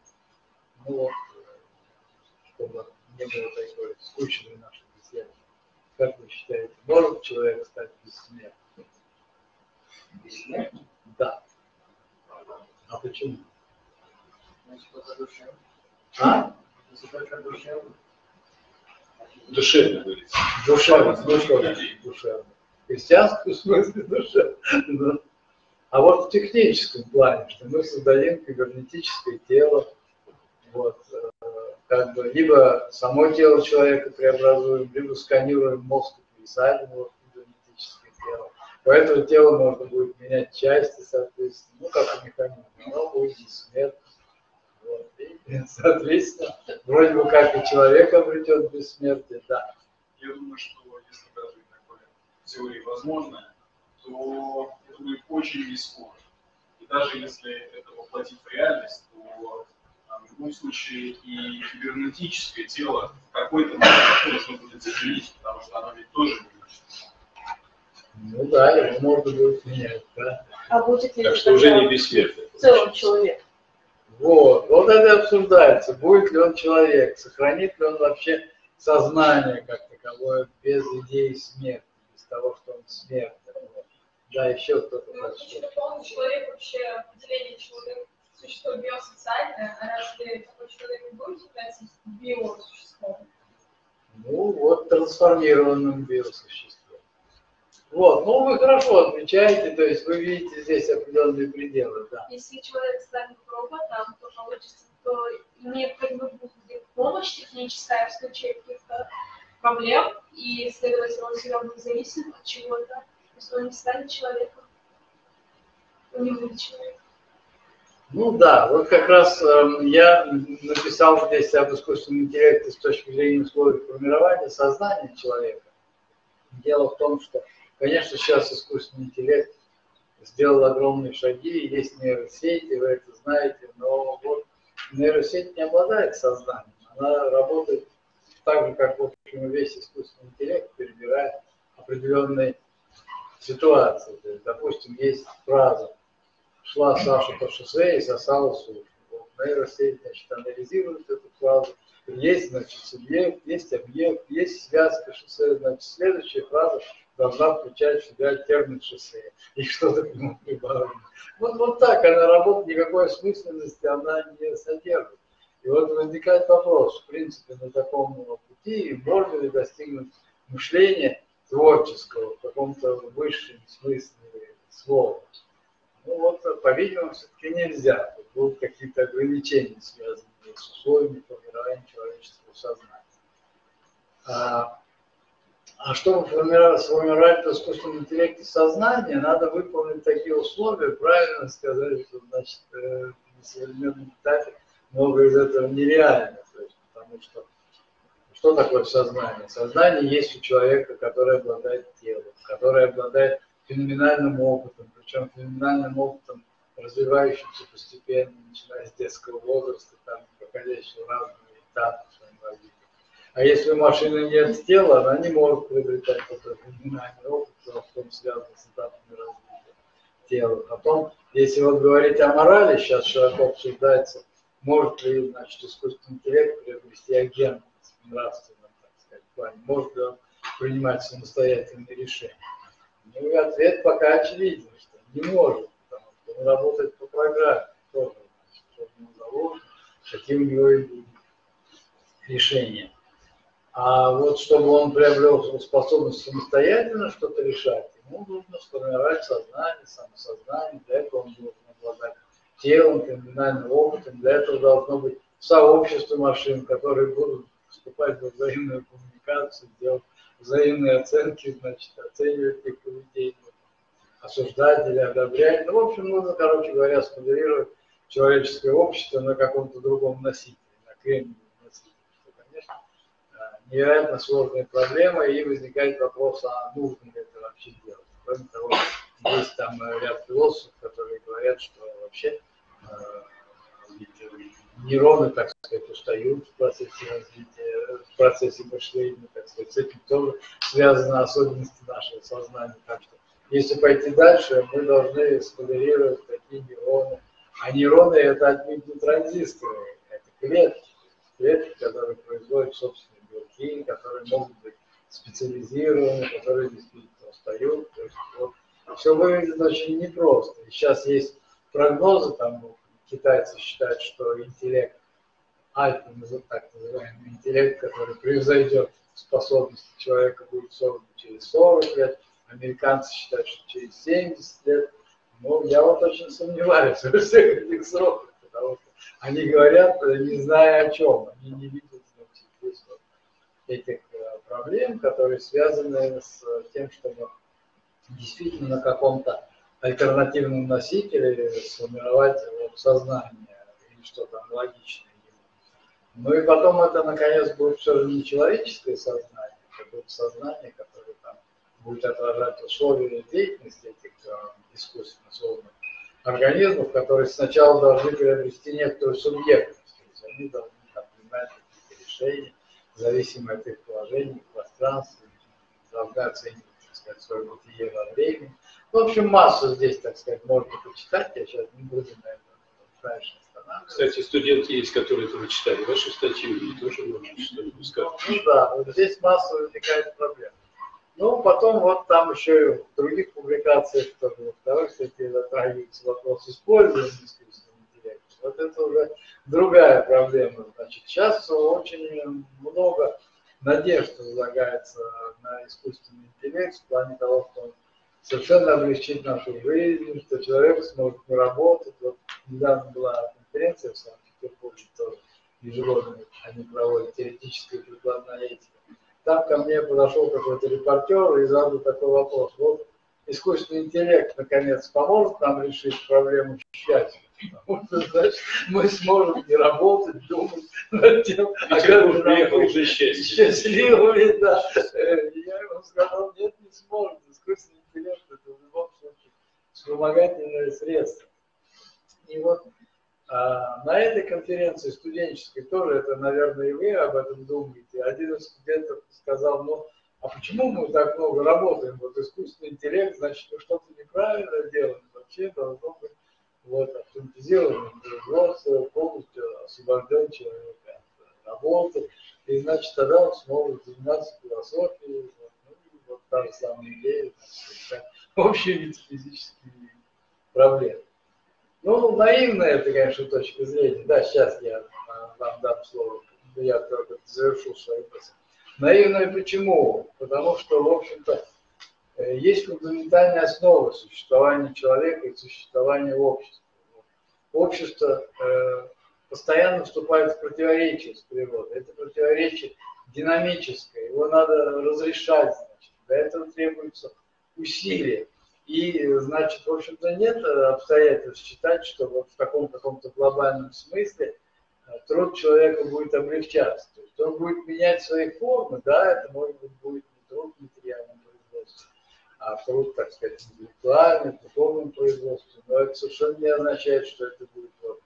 Ну вот, чтобы не было такой скучной нашей беседы. Как вы считаете, может человек стать бессмертным? Бессмертным? Да. А почему? Значит, это душевно. А? Если только душевно. Душевно говорится. Душевно, душевно, душевно. В христианском смысле душевно. А вот в техническом плане, что мы создадим кибернетическое тело, вот, э, как бы, либо само тело человека преобразуем, либо сканируем мозг и пересадим его в кибернетическое тело. Поэтому тело можно будет менять части, соответственно, ну, как и механизм, оно будет бессмертно. Вот. И, соответственно, вроде бы как и человек обретет бессмертие, да. Я думаю, что если даже такое в теории возможно, то это будет очень не скоро. И даже если это воплотить в реальность, то а, в любом случае и кибернетическое тело в какой-то момент должно будет заменить, потому что оно ведь тоже будет. Ну да, его можно будет менять, да. А будет ли Так это что уже не бессмертный. в целом человек? Вот, вот это обсуждается, будет ли он человек, сохранит ли он вообще сознание как таковое без идеи смерти, без того, что он смертный. Да, еще кто-то Ну, очень полный человек вообще определение человека существо биосоциальное, а разве такой человек не будет являться биосуществом? Ну, вот трансформированным биосуществом. Вот, ну вы хорошо отвечаете, то есть вы видите здесь определенные пределы, да. Если человек станет роботом, то получится, то необходима будет помощь техническая в случае каких-то проблем, и, следовательно, он все равно зависим от чего-то. То есть он не станет человеком. Он не будет человеком. Ну да, вот как раз эм, я написал здесь об искусственном интеллекте с точки зрения условий формирования сознания человека. Дело в том, что, конечно, сейчас искусственный интеллект сделал огромные шаги, есть нейросети, вы это знаете, но вот нейросеть не обладает сознанием. Она работает так же, как, в общем, весь искусственный интеллект перебирает определенные ситуации. То есть, допустим, есть фраза шла Саша по шоссе и сосала сушу. Вот нейросеть, значит, анализирует эту фразу. Есть, значит, субъект, есть объект, есть связка шоссе, значит, следующая фраза должна включать в себя термин шоссе и что-то к нему прибавлено. Вот, вот так она работает, никакой осмысленности она не содержит. И вот возникает вопрос, в принципе, на таком пути можно ли достигнуть мышления творческого в каком-то высшем смысле слова. Ну вот, по-видимому, все-таки нельзя. Тут будут какие-то ограничения, связанные с условиями формирования человеческого сознания. А, а чтобы формировать, сформировать в искусственном интеллекте сознание, надо выполнить такие условия, правильно сказать, что значит, э, на современном этапе многое из этого нереально. Есть, потому что что такое сознание? Сознание есть у человека, который обладает телом, который обладает феноменальным опытом, причем феноменальным опытом, развивающимся постепенно, начиная с детского возраста, там, проходящего разные этапы в своем развитии. А если у машины нет тела, она не может приобретать этот феноменальный опыт, потому что он связан с этапами развития тела. Потом, если вот говорить о морали, сейчас широко обсуждается, может ли, значит, искусственный интеллект приобрести агентность в так сказать, плане, может ли он принимать самостоятельные решения. Ну ответ пока очевиден, что не может, потому что он работает по программе, тоже, значит, что у него заложено, какие у него и будут решения. А вот чтобы он приобрел способность самостоятельно что-то решать, ему нужно сформировать сознание, самосознание, для этого он должен обладать телом, феноменальным опытом, для этого должно быть сообщество машин, которые будут вступать во взаимную коммуникацию, делать взаимные оценки, значит, оценивать их поведение, осуждать или одобрять. Ну, в общем, нужно, короче говоря, смоделировать человеческое общество на каком-то другом носителе, на конечно, невероятно сложная проблема, и возникает вопрос, а нужно ли это вообще делать. Кроме того, есть там ряд философов, которые говорят, что вообще нейроны, так сказать, устают в процессе развития, в процессе мышления, так сказать, с этим тоже связаны особенности нашего сознания. Так что, если пойти дальше, мы должны смоделировать такие нейроны. А нейроны это отнюдь не транзисторы, это клетки. Клетки, которые производят собственные белки, которые могут быть специализированы, которые действительно устают. То есть, вот, все выглядит очень непросто. И сейчас есть прогнозы, там китайцы считают, что интеллект, альфа, так называемый интеллект, который превзойдет способности человека, будет создан через 40 лет, американцы считают, что через 70 лет. Ну, я вот очень сомневаюсь во всех этих сроках, потому что они говорят, не зная о чем, они не видят этих э, проблем, которые связаны с тем, чтобы действительно на каком-то альтернативном носителе сформировать вот, сознание или что-то аналогичное. Ну и потом это, наконец, будет все же не человеческое сознание, а какое-то сознание, которое там будет отражать условия деятельности этих э, искусственно созданных организмов, которые сначала должны приобрести некоторую субъектность. То есть они должны там, принимать какие-то решения, зависимые от их положения в пространстве, должны оценивать так сказать, свое бытие во времени. В общем, массу здесь, так сказать, можно почитать, я сейчас не буду на этом дальше останавливаться. Кстати, студенты есть, которые тоже читали ваши статьи, и тоже можно что-нибудь сказать. Ну да, вот здесь масса возникает проблем. Ну, потом вот там еще и в других публикациях, тоже во второй статье затрагивается вопрос использования искусственного интеллекта. Вот это уже другая проблема. Значит, сейчас очень много надежд возлагается на искусственный интеллект в плане того, что он совершенно облегчить нашу жизнь, что человек сможет работать. Вот недавно была конференция в Санкт-Петербурге, тоже ежегодно они проводят теоретическая прикладная этика. Там ко мне подошел какой-то репортер и задал такой вопрос. Вот искусственный интеллект, наконец, поможет нам решить проблему счастья. Потому что, значит, мы сможем не работать, думать над тем, а как же приехал уже счастье. Счастливыми, да. Я ему сказал, нет, не сможет. Искусственный интеллект это в любом случае вспомогательное средство. И вот а, на этой конференции студенческой тоже, это, наверное, и вы об этом думаете, один из студентов сказал, ну, а почему мы так много работаем? Вот искусственный интеллект, значит, мы что-то неправильно делаем. Вообще должно быть вот, автоматизированное полностью освобожден человек от работы. И, значит, тогда он сможет заниматься философией, вот, ну, вот та же самая идея, значит, общие метафизические проблемы. Ну, наивная это, конечно, точка зрения. Да, сейчас я а, вам дам слово, я только завершу свою мысль. Наивная почему? Потому что, в общем-то, есть фундаментальная основа существования человека и существования общества. Общество э, постоянно вступает в противоречие с природой. Это противоречие динамическое, его надо разрешать, значит. Для этого требуется усилие. И, значит, в общем-то, нет обстоятельств считать, что вот в таком каком-то глобальном смысле э, труд человека будет облегчаться. То есть он будет менять свои формы, да, это может быть будет не труд материального производства, а труд, так сказать, интеллектуальный, духовным производством. Но это совершенно не означает, что это будет вот,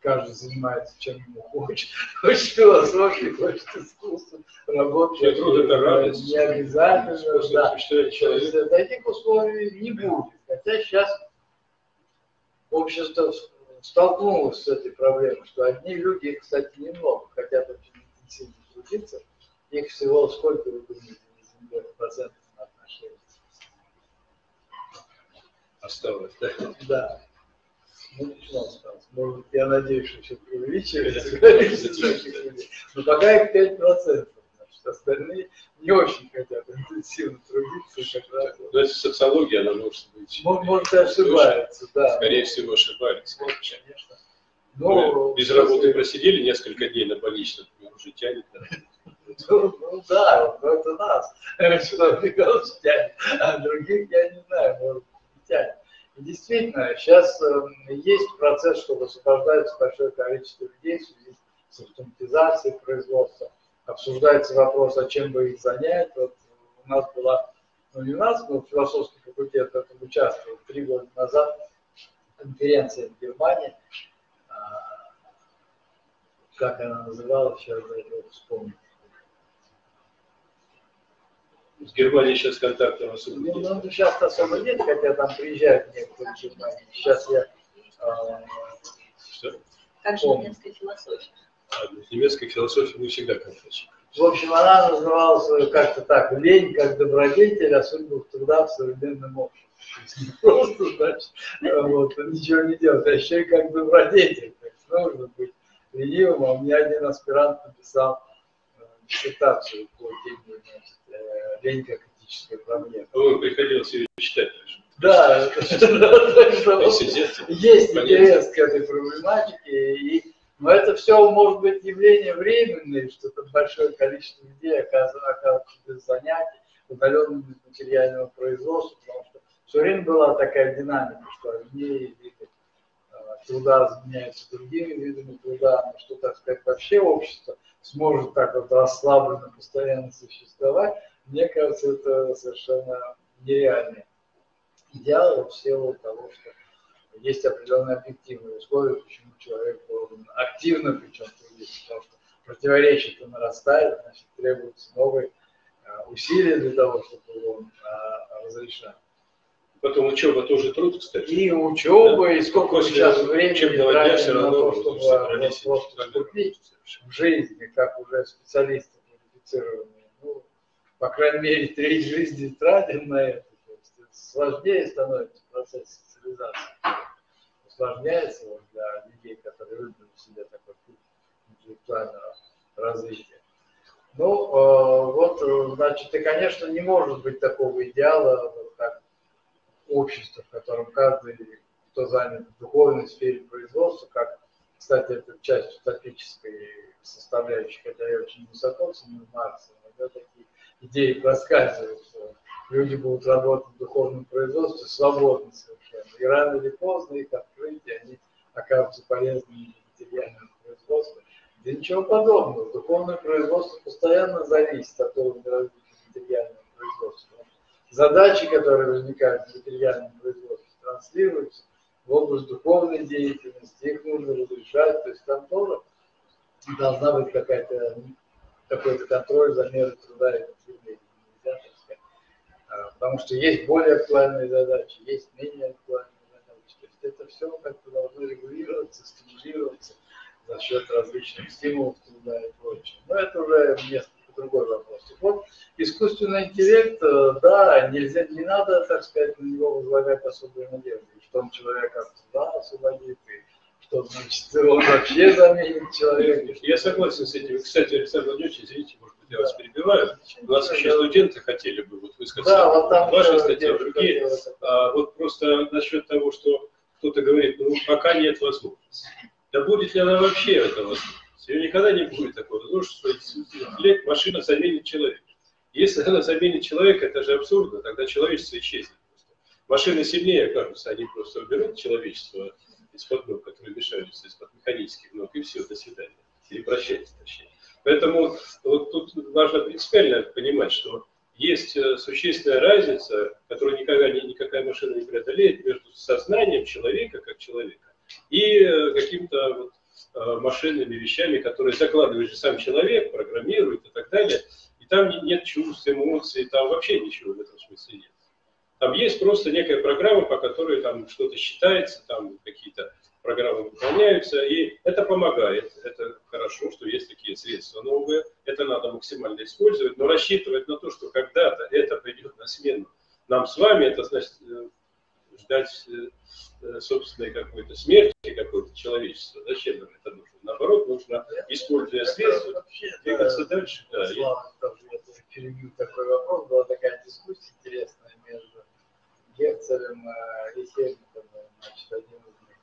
каждый занимается чем ему хочет. Хочет философией, хочет искусством, работать. Труд это радость. Не обязательно, да. человека. таких условий не будет. Хотя сейчас общество столкнулось с этой проблемой, что одни люди, их, кстати, немного, хотят очень интенсивно трудиться, их всего сколько, вы думаете, на Земле процентов на отношения? Осталось, да. Да. Ну, почему осталось? Может, я надеюсь, что все людей. Но пока их 5%. Значит, остальные не очень хотят интенсивно трудиться. Как. Но это социология, она может быть. Может, и ошибается, да. Скорее всего, ошибается. Вот, конечно. Мы Ну, без работы просидели несколько дней на больничном, уже тянет. да. Ну, ну да, ну, это нас. Михайлович тянет, а других я не знаю, может не тянет. И действительно, сейчас э, есть процесс, что освобождается большое количество людей в связи с автоматизацией производства. Обсуждается вопрос, а чем бы их занять. Вот у нас была, ну не у нас, но философский факультет этом участвовал три года назад, конференция в Германии. А, как она называлась, сейчас даже вспомню. С Германией сейчас контактов особо Ну, нет. ну, сейчас особо нет, хотя там приезжают некоторые в Германию. Сейчас я а, Что? Как же немецкая философия? А, ну, в немецкой философии мы всегда контактируем. В общем, она называлась э, как-то так, лень как добродетель, особенно в труда в современном обществе. Просто, значит, э, вот, ничего не делать, а еще и как добродетель. То есть нужно быть ленивым, а у меня один аспирант написал диссертацию по теме, э, лень как этическая проблема. По-моему, приходилось ее читать. Да, так что есть интерес к этой проблематике, но это все может быть явление временное, что там большое количество людей оказывается, без занятий, удаленно без материального производства, потому что все время была такая динамика, что одни виды э, труда заменяются другими видами труда, но что, так сказать, вообще общество сможет так вот расслабленно постоянно существовать, мне кажется, это совершенно нереально идеал в силу того, что есть определенные объективные условия, почему человек должен активно причем трудиться, потому что противоречие-то нарастает, значит, требуются новые а, усилия для того, чтобы его а, разрешать. Потом учеба тоже труд, кстати. И учеба, и сколько После сейчас времени учебного дня тратим все на равно то, нужно чтобы собрались просто вступить в жизни, как уже специалисты квалифицированные. Ну, по крайней мере, треть жизни тратим на это. То есть сложнее становится процесс социализации. Усложняется вот для людей, которые выбрали себе такой путь интеллектуального развития. Ну, э, вот, э, значит, и, конечно, не может быть такого идеала, вот как общество, в котором каждый, кто занят в духовной сфере производства, как, кстати, это часть утопической составляющей, хотя я очень высоко ценю Маркса, иногда такие идеи проскальзывают, что люди будут работать в духовном производстве свободно совершенно. И рано или поздно их открытие, они окажутся полезными для материального производства. Да ничего подобного. Духовное производство постоянно зависит от уровня развития материального производства. Потому Задачи, которые возникают в материальном производстве, транслируются в область духовной деятельности, их нужно разрешать, то есть там тоже должна быть какая-то какой-то контроль за мерой труда и потребления. А, Потому что есть более актуальные задачи, есть менее актуальные задачи. То есть это все как-то должно регулироваться, стимулироваться за счет различных стимулов труда и прочего. Но это уже несколько другой вопрос. Вот, искусственный интеллект, э, да, нельзя, не надо, так сказать, на него возлагать особые надежды, что он человека труда освободит, и что, значит, он вообще заменит человека. Я согласен с этим. Кстати, Александр Владимирович, извините, может быть, я вас перебиваю. У нас еще студенты хотели бы вот высказаться. Да, вот там Ваши э, статьи, девушка другие. А вот просто насчет того, что кто-то говорит, ну, пока нет возможности. Да будет ли она вообще эта возможность? Ее никогда не будет такого. Ну, что лет машина заменит человека. Если она заменит человека, это же абсурдно, тогда человечество исчезнет. Просто. Машины сильнее окажутся, они просто уберут человечество из-под ног, которые мешаются из-под механических ног, и все, до свидания. Или прощайте, точнее. Поэтому вот тут важно принципиально понимать, что есть э, существенная разница, которую никогда ни- никакая машина не преодолеет, между сознанием человека как человека и э, каким-то вот, э, машинными вещами, которые закладывает же сам человек, программирует и так далее. И там не- нет чувств, эмоций, там вообще ничего в этом смысле нет. Там есть просто некая программа, по которой там что-то считается, там какие-то программы выполняются, и это помогает. Это хорошо, что есть такие средства новые, это надо максимально использовать, но рассчитывать на то, что когда-то это придет на смену нам с вами, это значит э, ждать э, собственной какой-то смерти, какого-то человечества. Зачем нам это нужно? Наоборот, нужно, используя средства, двигаться да, дальше. Да, Слава, тоже я тоже перебью такой вопрос. Была такая дискуссия интересная между Герцелем э, и Хельмутом. Значит, один из них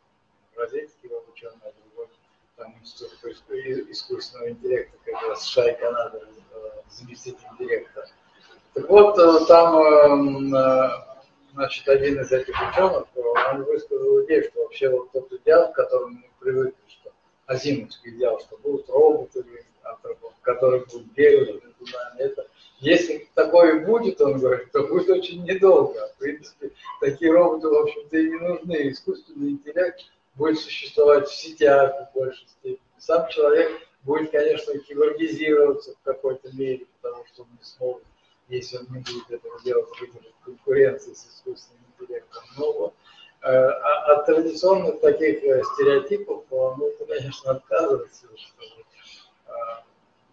бразильский ученый, а другой там институт иску- искусственного интеллекта, как раз США Канада, э, заместитель директора. Так вот, э, там, э, значит, один из этих ученых, он высказал идею, что вообще вот тот идеал, к которому мы привыкли, что азимутский идеал, что будут роботы, которые будут бегать это если такое будет, он говорит, то будет очень недолго. В принципе, такие роботы, в общем-то, и не нужны. Искусственный интеллект будет существовать в сетях в большей степени, Сам человек будет, конечно, хирургизироваться в какой-то мере, потому что он не сможет, если он не будет этого делать, выдержать конкуренции с искусственным интеллектом. Но вот, э, а- от традиционных таких э, стереотипов, э, ну, конечно, отказываться. Что, э,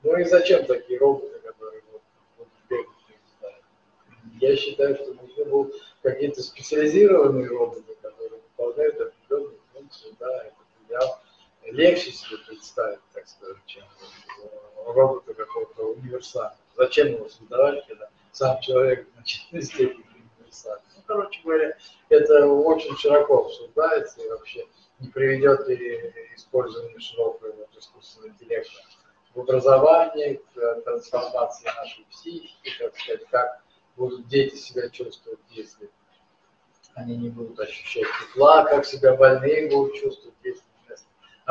ну и зачем такие роботы, которые вот, не знаю. Я считаю, что нужны будут какие-то специализированные роботы, которые выполняют определенную функцию, да, это идеал. Легче себе представить, так скажем, чем робота какого-то универсального. Зачем его создавать, когда сам человек в значительной степени универсальный? Ну, короче говоря, это очень широко обсуждается и вообще не приведет ли использование широкого искусственного интеллекта в образовании, к трансформации нашей психики, так сказать, как будут дети себя чувствовать, если они не будут ощущать тепла, как себя больные будут чувствовать, если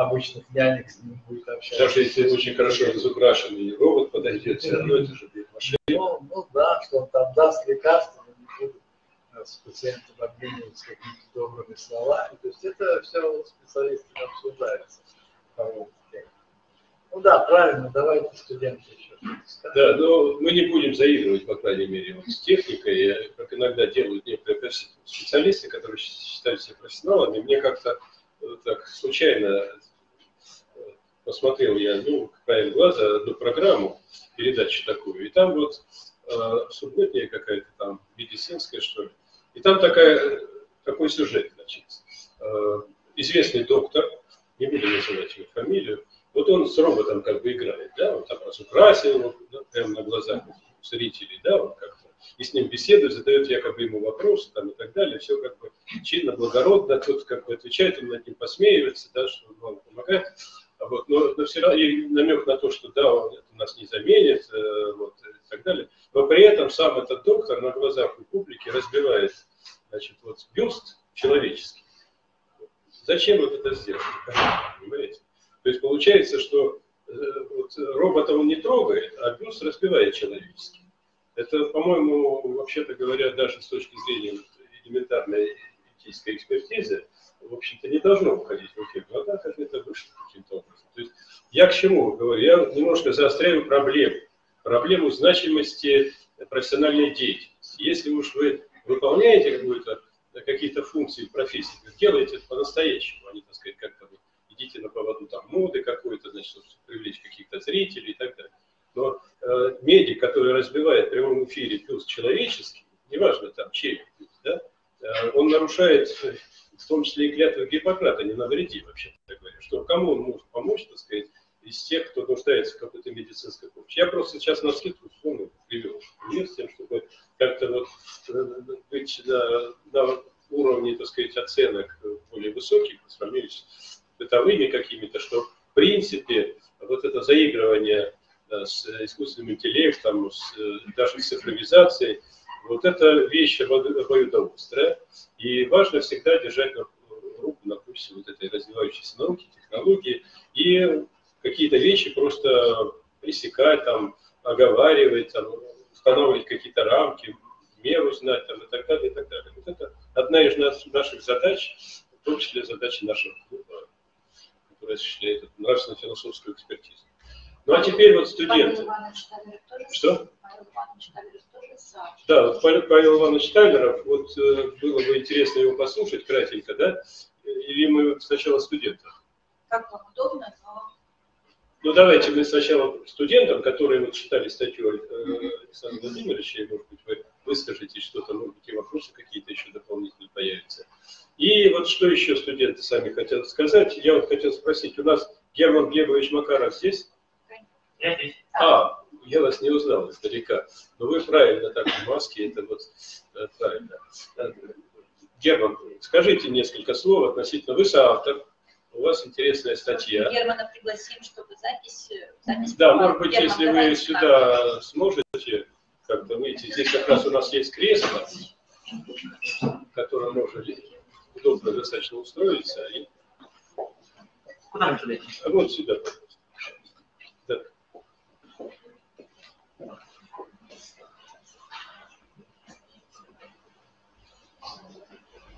обычных нянек с ними будет общаться. Даже если очень хорошо разукрашенный робот подойдет, все равно это же будет машина. Ну, ну да, что он там даст лекарства, но не будет э, с пациентом обмениваться какими-то добрыми словами. То есть это все вот специалистами обсуждается. Ну да, правильно, давайте студенты еще что-то. Да, но мы не будем заигрывать, по крайней мере, вот с техникой, как иногда делают некоторые специалисты, которые считают себя профессионалами. Мне как-то э, так случайно посмотрел я, ну, краем глаза одну программу, передачу такую, и там вот э, субботняя какая-то там, медицинская, что ли, и там такая, такой сюжет, значит, э, известный доктор, не буду называть его фамилию, вот он с роботом как бы играет, да, он там разукрасил его да, прямо на глазах зрителей, да, он как-то, и с ним беседует, задает якобы ему вопросы там и так далее, все как бы чинно, благородно, тот как бы отвечает, он над ним посмеивается, да, что он вам помогает, вот, но, но все равно и намек на то, что да, он это нас не заменит, э, вот, и так далее, но при этом сам этот доктор на глазах у публики разбивает, значит, вот бюст человеческий. Зачем вот это сделать? Понимаете? То есть получается, что э, вот, робота он не трогает, а бюст разбивает человеческий. Это, по-моему, вообще-то говоря, даже с точки зрения элементарной этической экспертизы, в общем-то, не должно входить в эфир. Но как это вышло каким-то образом. То есть я к чему говорю? Я немножко заостряю проблему. Проблему значимости профессиональной деятельности. Если уж вы выполняете какую-то какие-то функции в профессии, делаете это по-настоящему, а не, так сказать, как-то вы идите на поводу там моды какой-то, значит, привлечь каких-то зрителей и так далее. Но э, медик, который разбивает в прямом эфире плюс человеческий, неважно там чей, да, он нарушает э, в том числе и клятву Гиппократа, не навреди, вообще говоря, что кому он может помочь, так сказать, из тех, кто нуждается в какой-то медицинской помощи. Я просто сейчас на скидку вспомнил, привел пример с тем, чтобы как-то вот э, быть на, на уровне, так сказать, оценок более высоких по сравнению с бытовыми какими-то, что в принципе вот это заигрывание э, с искусственным интеллектом, с, э, даже с цифровизацией, вот это вещь обо- обоюдоострая. Важно всегда держать руку на пульсе вот этой развивающейся науки, технологии, и какие-то вещи просто пресекать, там, оговаривать, там, устанавливать какие-то рамки, меру знать там, и так далее, и так далее. Вот это одна из наших задач, в том числе задачи нашего клуба, который осуществляет эту нравственно-философскую экспертизу. Ну а теперь вот студенты. Что? Павел Иванович Таберов тоже за. Да, вот Павел Иванович Тайлеров, вот э, интересно его послушать кратенько, да? Или мы сначала студентов? Как вам удобно, но Ну, давайте мы сначала студентам, которые вот читали статью э, Александра Владимировича, и, может быть, вы выскажете что-то, может быть, и вопросы какие-то еще дополнительные появятся. И вот что еще студенты сами хотят сказать. Я вот хотел спросить, у нас Герман Глебович Макаров здесь? Я здесь. А, я вас не узнал издалека. Но вы правильно так в маске, это вот э, правильно. Герман, скажите несколько слов относительно, вы соавтор, у вас интересная статья. Германа пригласим, чтобы запись... э, запись Да, была. может быть, Герман, если вы сюда сможете как-то выйти, здесь как раз у нас есть кресло, в котором можно удобно достаточно устроиться. И Куда мы сюда а вот сюда, пожалуйста. Да.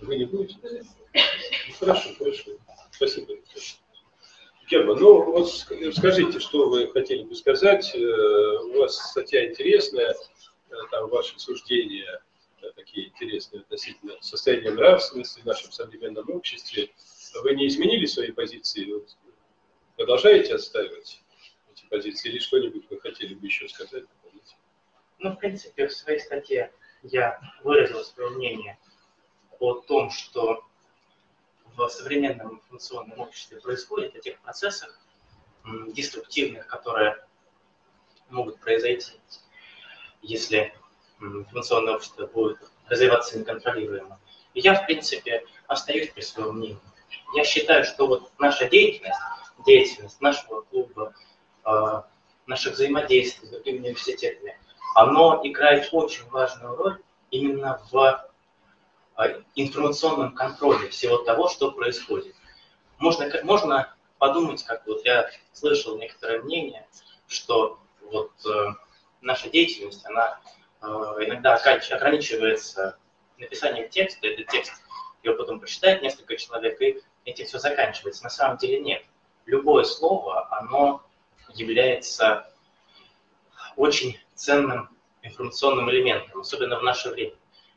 Вы не будете? Ну, Хорошо, хорошо. Спасибо. Герман, ну вот ск- скажите, что вы хотели бы сказать. Э, У вас статья интересная, э, там ваши суждения э, такие интересные относительно состояния нравственности в нашем современном обществе. Вы не изменили свои позиции? Продолжаете отстаивать эти позиции или что-нибудь вы хотели бы еще сказать? Ну, в принципе, в своей статье я выразил свое мнение о том, что в современном информационном обществе происходит, о тех процессах деструктивных, которые могут произойти, если информационное общество будет развиваться неконтролируемо. И я, в принципе, остаюсь при своем мнении. Я считаю, что вот наша деятельность, деятельность нашего клуба, э, наше взаимодействие с другими университетами, оно играет очень важную роль именно в информационном контроле всего того, что происходит. Можно, можно подумать, как вот я слышал некоторое мнение, что вот э, наша деятельность, она э, иногда ограничивается написанием текста, этот текст его потом прочитает несколько человек, и этим все заканчивается. На самом деле нет. Любое слово, оно является очень ценным информационным элементом, особенно в наше время.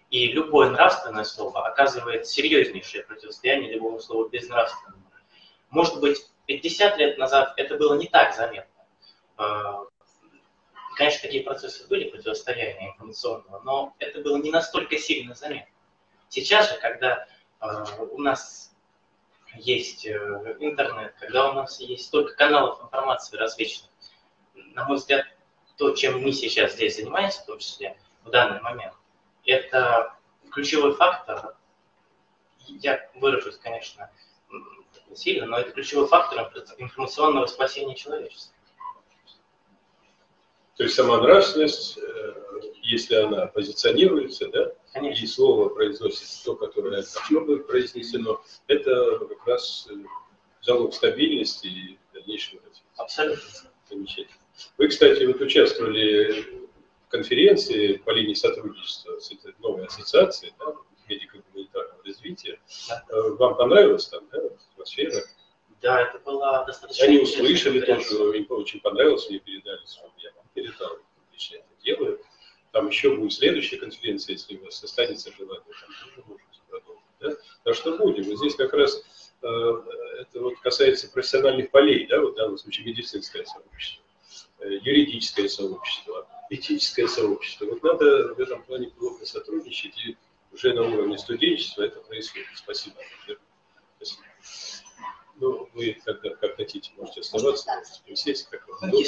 И любое нравственное слово оказывает серьезнейшее противостояние любому слову безнравственному. Может быть, 50 лет назад это было не так заметно. Э, Конечно, такие процессы были противостояния информационного, но это было не настолько сильно заметно. Сейчас же, когда э, у нас есть э, интернет, когда у нас есть столько каналов информации различных, на мой взгляд, то, чем мы сейчас здесь занимаемся, в том числе в данный момент, это ключевой фактор. Я выражусь, конечно, сильно, но это ключевой фактор информационного спасения человечества. То есть сама нравственность, э, если она позиционируется, да, Конечно. и слово произносится то, которое должно быть произнесено, это как раз э, залог стабильности и дальнейшего развития. Абсолютно. Замечательно. Вы, кстати, вот участвовали конференции по линии сотрудничества с этой новой ассоциацией да, медико-гуманитарного развития. Да. Э, Вам понравилось там, да, атмосфера? Да, это было достаточно Они услышали то, конференция. что им очень понравилось, мне передали, я вам передал, лично это делаю. Там еще будет следующая конференция, если у вас останется желание, там тоже можете продолжить. Да? Так что будем. Вот здесь как раз э, это вот касается профессиональных полей, да, вот в данном случае медицинское сообщество, юридическое сообщество, этическое сообщество. Вот надо в этом плане плотно сотрудничать, и уже на уровне студенчества это происходит. Спасибо. Спасибо. Ну, вы когда как хотите, можете оставаться, можете сесть, как вам Ну,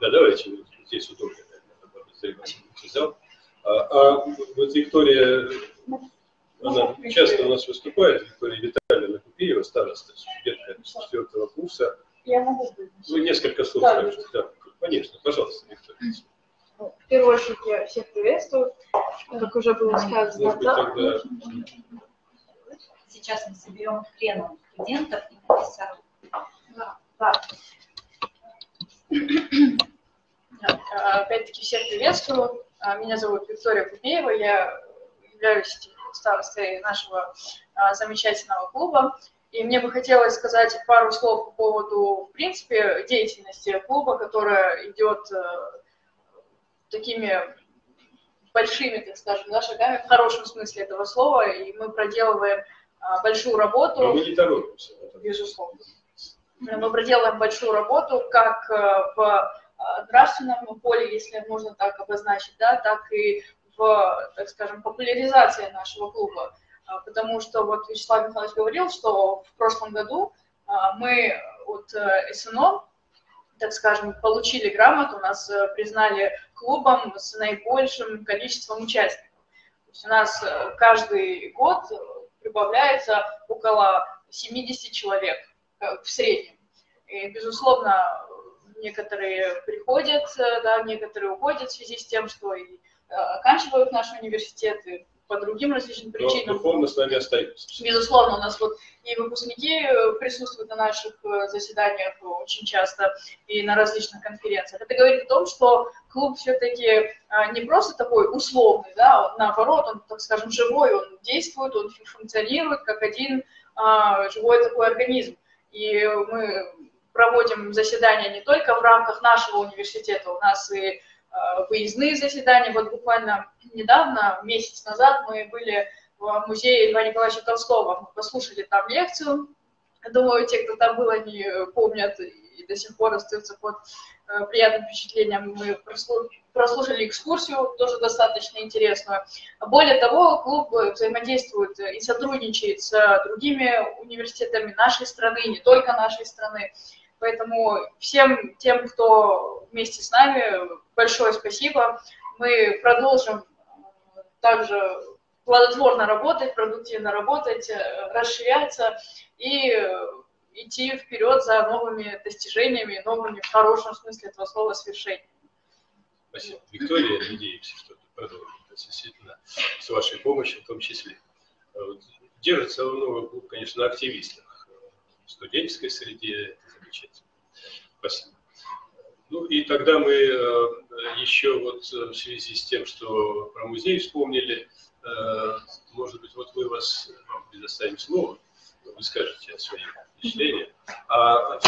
Да, давайте, вот здесь удобно, наверное, заниматься зал. А, а вот Виктория, она часто у нас выступает, Виктория Витальевна Купеева, староста, студентка четвертого курса. Я могу. Вы несколько слов Да. скажете. Да, конечно, пожалуйста, Виктория. Ну, В первую очередь я всех приветствую. Как уже было сказано, Может быть, да, тогда Сейчас мы соберем пленум студентов и профессоров. Да, да. Опять-таки всех приветствую. А, Меня зовут Виктория Кубеева, я являюсь старостой нашего а, замечательного клуба. И мне бы хотелось сказать пару слов по поводу, в принципе, деятельности клуба, которая идет э, такими большими, так скажем, да, шагами, в хорошем смысле этого слова, и мы проделываем а, большую работу. но мы не торопимся. Безусловно. Мы проделаем большую работу как э, в э, нравственном поле, если можно так обозначить, да, так и в, так скажем, популяризации нашего клуба. А, Потому что вот Вячеслав Михайлович говорил, что в прошлом году а, мы от э, СНО, так скажем, получили грамоту, нас э, признали клубом с наибольшим количеством участников. То есть у нас э, каждый год прибавляется около 70 человек в среднем. И, безусловно, некоторые приходят, да, некоторые уходят в связи с тем, что и оканчивают наш университет и по другим различным Но причинам. духовно с нами остаются. Безусловно, у нас вот и выпускники э, присутствуют на наших э, заседаниях очень часто и на различных конференциях. Это говорит о том, что клуб все-таки не просто такой условный, да, он, наоборот, он, так скажем, живой, он действует, он функционирует как один а, живой такой организм. И мы проводим заседания не только в рамках нашего университета, у нас и выездные заседания. Вот буквально недавно, месяц назад, мы были в музее Льва Николаевича Толстого. Мы послушали там лекцию. Думаю, те, кто там был, они помнят и до сих пор остаются под э, приятным впечатлением. Мы прослушали экскурсию, тоже достаточно интересную. Более того, клуб взаимодействует и сотрудничает с другими университетами нашей страны, не только нашей страны. Поэтому всем тем, кто вместе с нами, большое спасибо. Мы продолжим также плодотворно работать, продуктивно работать, э, расширяться и идти вперед за новыми достижениями, новыми в хорошем смысле этого слова свершениями. Спасибо. Виктория, надеемся, что это продолжится действительно с вашей помощью в том числе. Держится много, конечно, на активистах в студенческой среде, замечательно. Спасибо. Ну и тогда мы э, еще вот в связи с тем, что про музей вспомнили, э, может быть, вот мы вас вам предоставим слово, вы скажете свои впечатления. А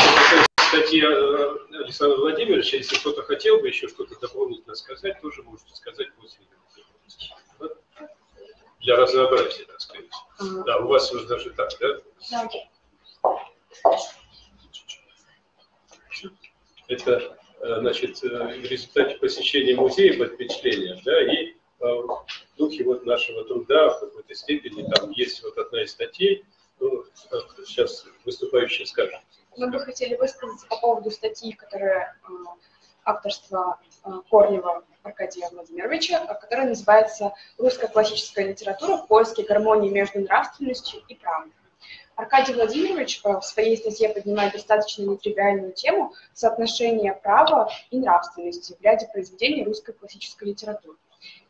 статья э, Александра Владимировича, если кто-то хотел бы еще что-то дополнительно сказать, тоже можете сказать после для разнообразия, так сказать. Да, у вас уже даже так, да? Это, э, значит, э, в результате посещения музея под впечатлением, да, и в духе вот нашего труда в какой-то степени, там есть вот одна из статей, ну, сейчас выступающий скажет. Мы бы хотели высказаться по поводу статьи, которая э, авторства э, Корнева Аркадия Владимировича, которая называется «Русская классическая литература в поиске гармонии между нравственностью и правом». Аркадий Владимирович э, в своей статье поднимает достаточно нетривиальную тему соотношения права и нравственности в ряде произведений русской классической литературы.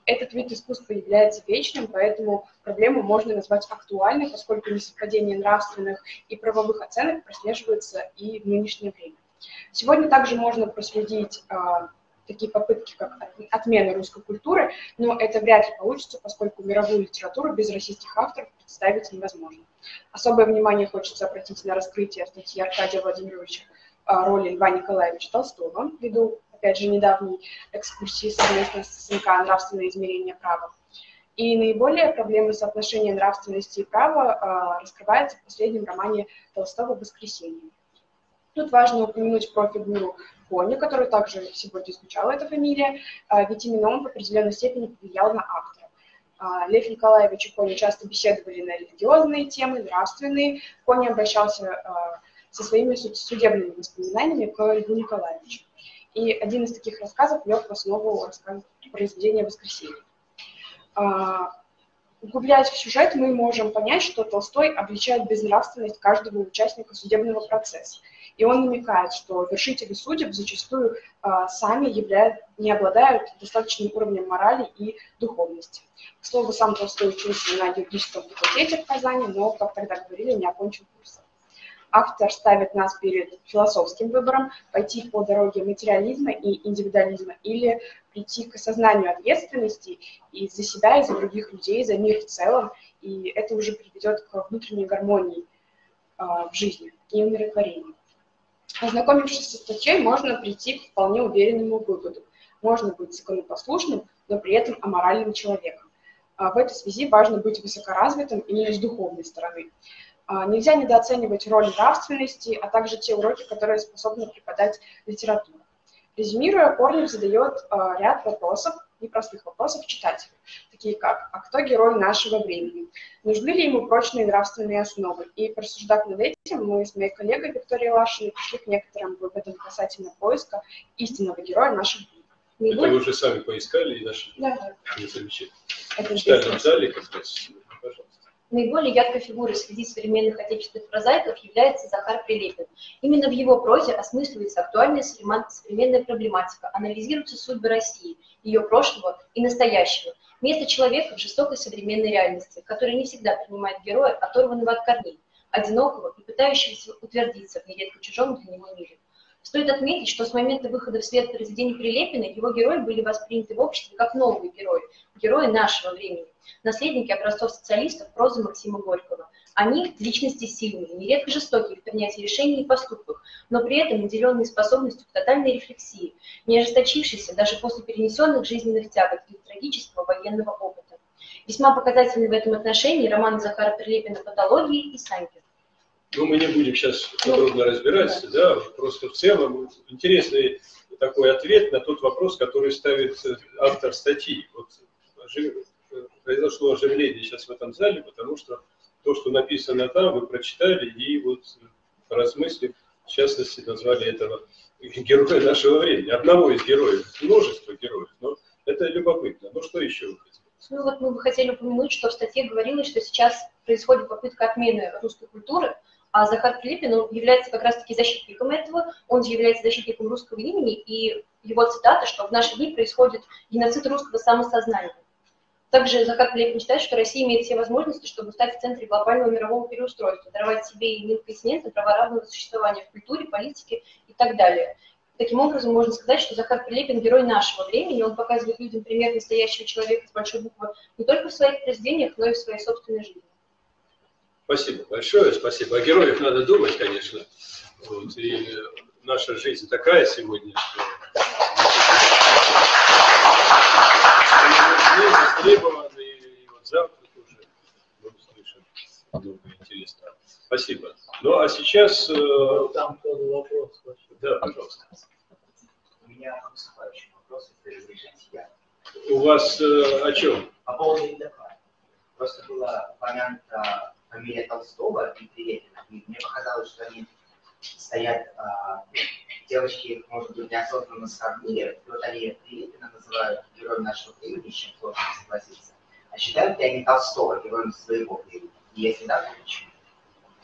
Этот вид искусства является вечным, поэтому проблему можно назвать актуальной, поскольку несовпадение нравственных и правовых оценок прослеживается и в нынешнее время. Сегодня также можно проследить а, такие попытки, как отмена русской культуры, но это вряд ли получится, поскольку мировую литературу без российских авторов представить невозможно. Особое внимание хочется обратить на раскрытие статьи Аркадия Владимировича а, роли Льва Николаевича Толстого ввиду опять же, недавней экскурсии совместно с СНК «Нравственное измерение права». И наиболее проблемы соотношения нравственности и права э, раскрывается в последнем романе Толстого «Воскресенье». Тут важно упомянуть про фигуру Кони, которую также сегодня звучала эта фамилия, ведь именно он в определенной степени повлиял на автора. Э, Лев Николаевич и Кони часто беседовали на религиозные темы, нравственные. Кони обращался э, со своими судебными воспоминаниями к Льву Николаевичу. И один из таких рассказов лег в основу произведения «Воскресенье». А, углубляясь в сюжет, мы можем понять, что Толстой обличает безнравственность каждого участника судебного процесса. И он намекает, что вершители судеб зачастую а, сами являют, не обладают достаточным уровнем морали и духовности. К слову, сам Толстой учился на юридическом факультете в Казани, но, как тогда говорили, не окончил курса автор ставит нас перед философским выбором, пойти по дороге материализма и индивидуализма или прийти к осознанию ответственности и за себя, и за других людей, за мир в целом, и это уже приведет к внутренней гармонии э, в жизни и умиротворению. Ознакомившись со статьей, можно прийти к вполне уверенному выводу. Можно быть законопослушным, но при этом аморальным человеком. А в этой связи важно быть высокоразвитым именно с духовной стороны. А, нельзя недооценивать роль нравственности, а также те уроки, которые способны преподать литература. Резюмируя, Корнев задает а, ряд вопросов, непростых вопросов читателю, такие как «А кто герой нашего времени?», «Нужны ли ему прочные нравственные основы?» И, просуждав над этим, мы с моей коллегой Викторией Лашиной пришли к некоторым выводам касательно поиска истинного героя нашего времени. Это вы уже сами поискали и нашли? Да. Это замечательно. Это в зале как раз. Наиболее яркой фигурой среди современных отечественных прозаиков является Захар Прилепин. Именно в его прозе осмысливается актуальная современная проблематика, анализируются судьбы России, ее прошлого и настоящего, место человека в жестокой современной реальности, которая не всегда принимает героя, оторванного от корней, одинокого и пытающегося утвердиться в нередко чужом для него мире. Стоит отметить, что с момента выхода в свет произведений Прилепина его герои были восприняты в обществе как новые герои, герои нашего времени – наследники образцов социалистов прозы Максима Горького. Они – личности сильные, нередко жестокие в принятии решений и поступках, но при этом наделенные способностью к тотальной рефлексии, не ожесточившиеся даже после перенесенных жизненных тягот и трагического военного опыта. Весьма показательный в этом отношении роман Захара Прилепина «Патологии» и «Санкер». Ну, мы не будем сейчас подробно разбираться, да, просто в целом интересный такой ответ на тот вопрос, который ставит автор статьи. Вот произошло оживление сейчас в этом зале, потому что то, что написано там, вы прочитали и вот поразмыслив, в частности, назвали этого героя нашего времени, одного из героев, множество героев, но это любопытно. Ну что еще вы хотите? Ну вот мы бы хотели упомянуть, что в статье говорилось, что сейчас происходит попытка отмены русской культуры, а Захар Прилепин он является как раз-таки защитником этого, он является защитником русского имени, и его цитата, что в наши дни происходит геноцид русского самосознания. Также Захар Прилепин считает, что Россия имеет все возможности, чтобы стать в центре глобального мирового переустройства, даровать себе и мир континента права равного существования в культуре, политике и так далее. Таким образом, можно сказать, что Захар Прилепин – герой нашего времени, он показывает людям пример настоящего человека с большой буквы не только в своих произведениях, но и в своей собственной жизни. Спасибо большое, спасибо. О героях надо думать, конечно. Вот, и наша жизнь такая сегодня, что востребованы, и вот завтра тоже мы услышим много интересного. Спасибо. Ну, а сейчас... Э, Там тоже вопрос. Да, пожалуйста. У меня поступающий вопрос, если разрешите я. У вас э, о чем? По поводу ИДК. Просто была упомянута фамилия Толстого и Приветина. И мне показалось, что они стоят, а, девочки, может быть, неосознанно сравнили, вот они Приветина называют героем нашего времени, с чем сложно согласиться. А считают ли они Толстого героем своего времени? И если да, то почему?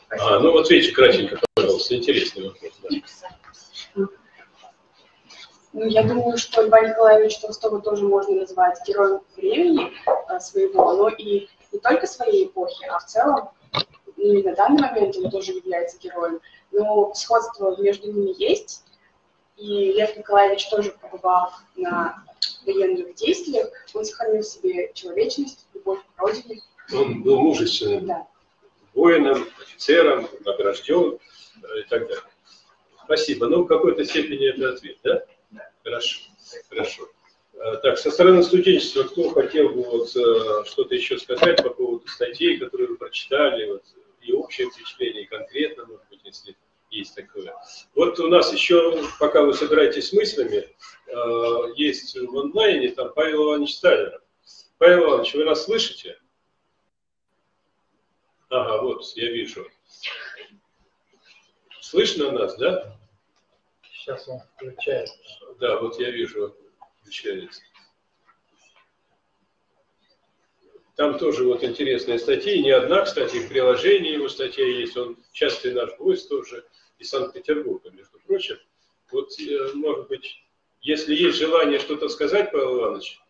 А, ну вот видите, кратенько, пожалуйста, интересный вопрос. Да. Ну, я думаю, что Льва Николаевича Толстого тоже можно назвать героем времени а, своего, но и не только своей эпохи, а в целом ну, и на данный момент он тоже является героем, но сходство между ними есть, и Лев Николаевич тоже побывал на военных действиях, он сохранил в себе человечность, любовь к родине. Он был мужественным да. воином, офицером, награжден э, и так далее. Спасибо. Ну, в какой-то степени это ответ, да? Да. Хорошо. Хорошо. Э, так, со стороны студенчества, кто хотел бы вот, э, что-то еще сказать по поводу статей, которые вы прочитали, вот, и общее впечатление, и конкретно, может быть, если есть такое. Вот у нас еще, пока вы собираетесь с мыслями, э, есть в онлайне там Павел Иванович Сталинов. Павел Иванович, вы нас слышите? Ага, вот, я вижу. Слышно нас, да? Сейчас он включает. Да, вот я вижу, включается. Там тоже вот интересные статьи, не одна, кстати, в приложении его статья есть, он частый наш гость тоже из Санкт-Петербурга, между прочим. Вот, э, может быть, если есть желание что-то сказать, Павел Иванович,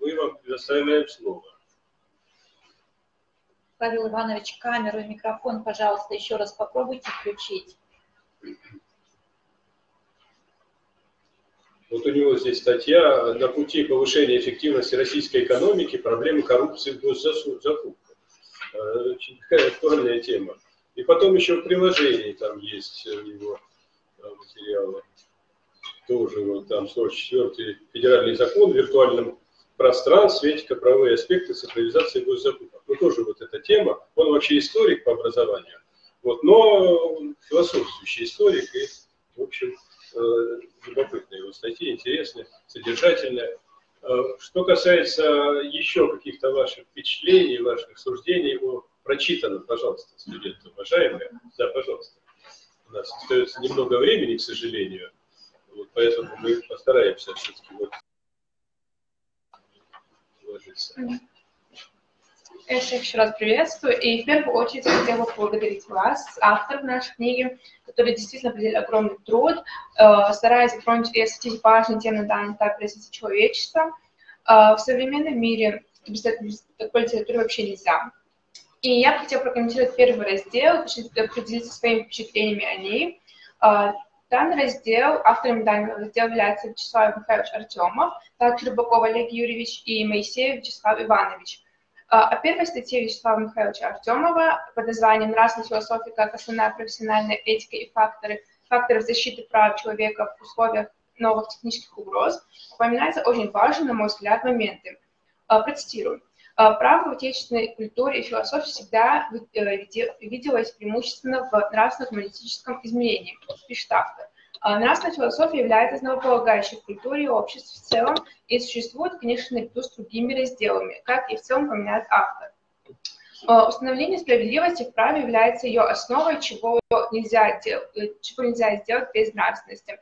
мы вам предоставляем слово. Павел Иванович, камеру и микрофон, пожалуйста, еще раз попробуйте включить. Вот у него здесь статья «На пути повышения эффективности российской экономики. Проблемы коррупции в госзакупках». Э, очень такая актуальная тема. И потом еще в приложении там есть его э, материалы. Тоже вот там 44-й федеральный закон в виртуальном пространстве, этико-правовые аспекты цифровизации госзакупок. Ну, тоже вот эта тема. Он вообще историк по образованию, вот, но философствующий историк и, в общем, любопытные его статьи, интересные, содержательные. Э, что касается еще каких-то ваших впечатлений, ваших суждений о прочитанном, пожалуйста, студенты уважаемые, да, пожалуйста. У нас остается немного времени, к сожалению, вот поэтому мы постараемся все-таки вот вложиться. Я всех еще раз приветствую. И в первую очередь хотела поблагодарить вас, авторов нашей книги, которые действительно проделали огромный труд, э, стараясь затронуть и осветить важные темы на данный этап развития человечества. Э, в современном мире без такой литературы вообще нельзя. И я хотела прокомментировать первый раздел, поделиться своими впечатлениями о ней. Э, данный раздел, автором данного раздела является Вячеслав Михайлович Артемов, также Рыбаков Олег Юрьевич и Моисеев Вячеслав Иванович. О первой статье Вячеслава Михайловича Артемова под названием «Нравственная философия как основная профессиональная этика и факторы, факторы защиты прав человека в условиях новых технических угроз» упоминаются очень важные, на мой взгляд, моменты. Процитирую. Право в отечественной культуре и философии всегда виделось преимущественно в нравственно-гуманистическом измерении, пишет автор. Нравственная философия является основополагающей в культуре и обществе в целом и существует, конечно, наряду с другими разделами, как и в целом упоминает автор. Установление справедливости в праве является ее основой, чего нельзя, дел... чего нельзя сделать без нравственности.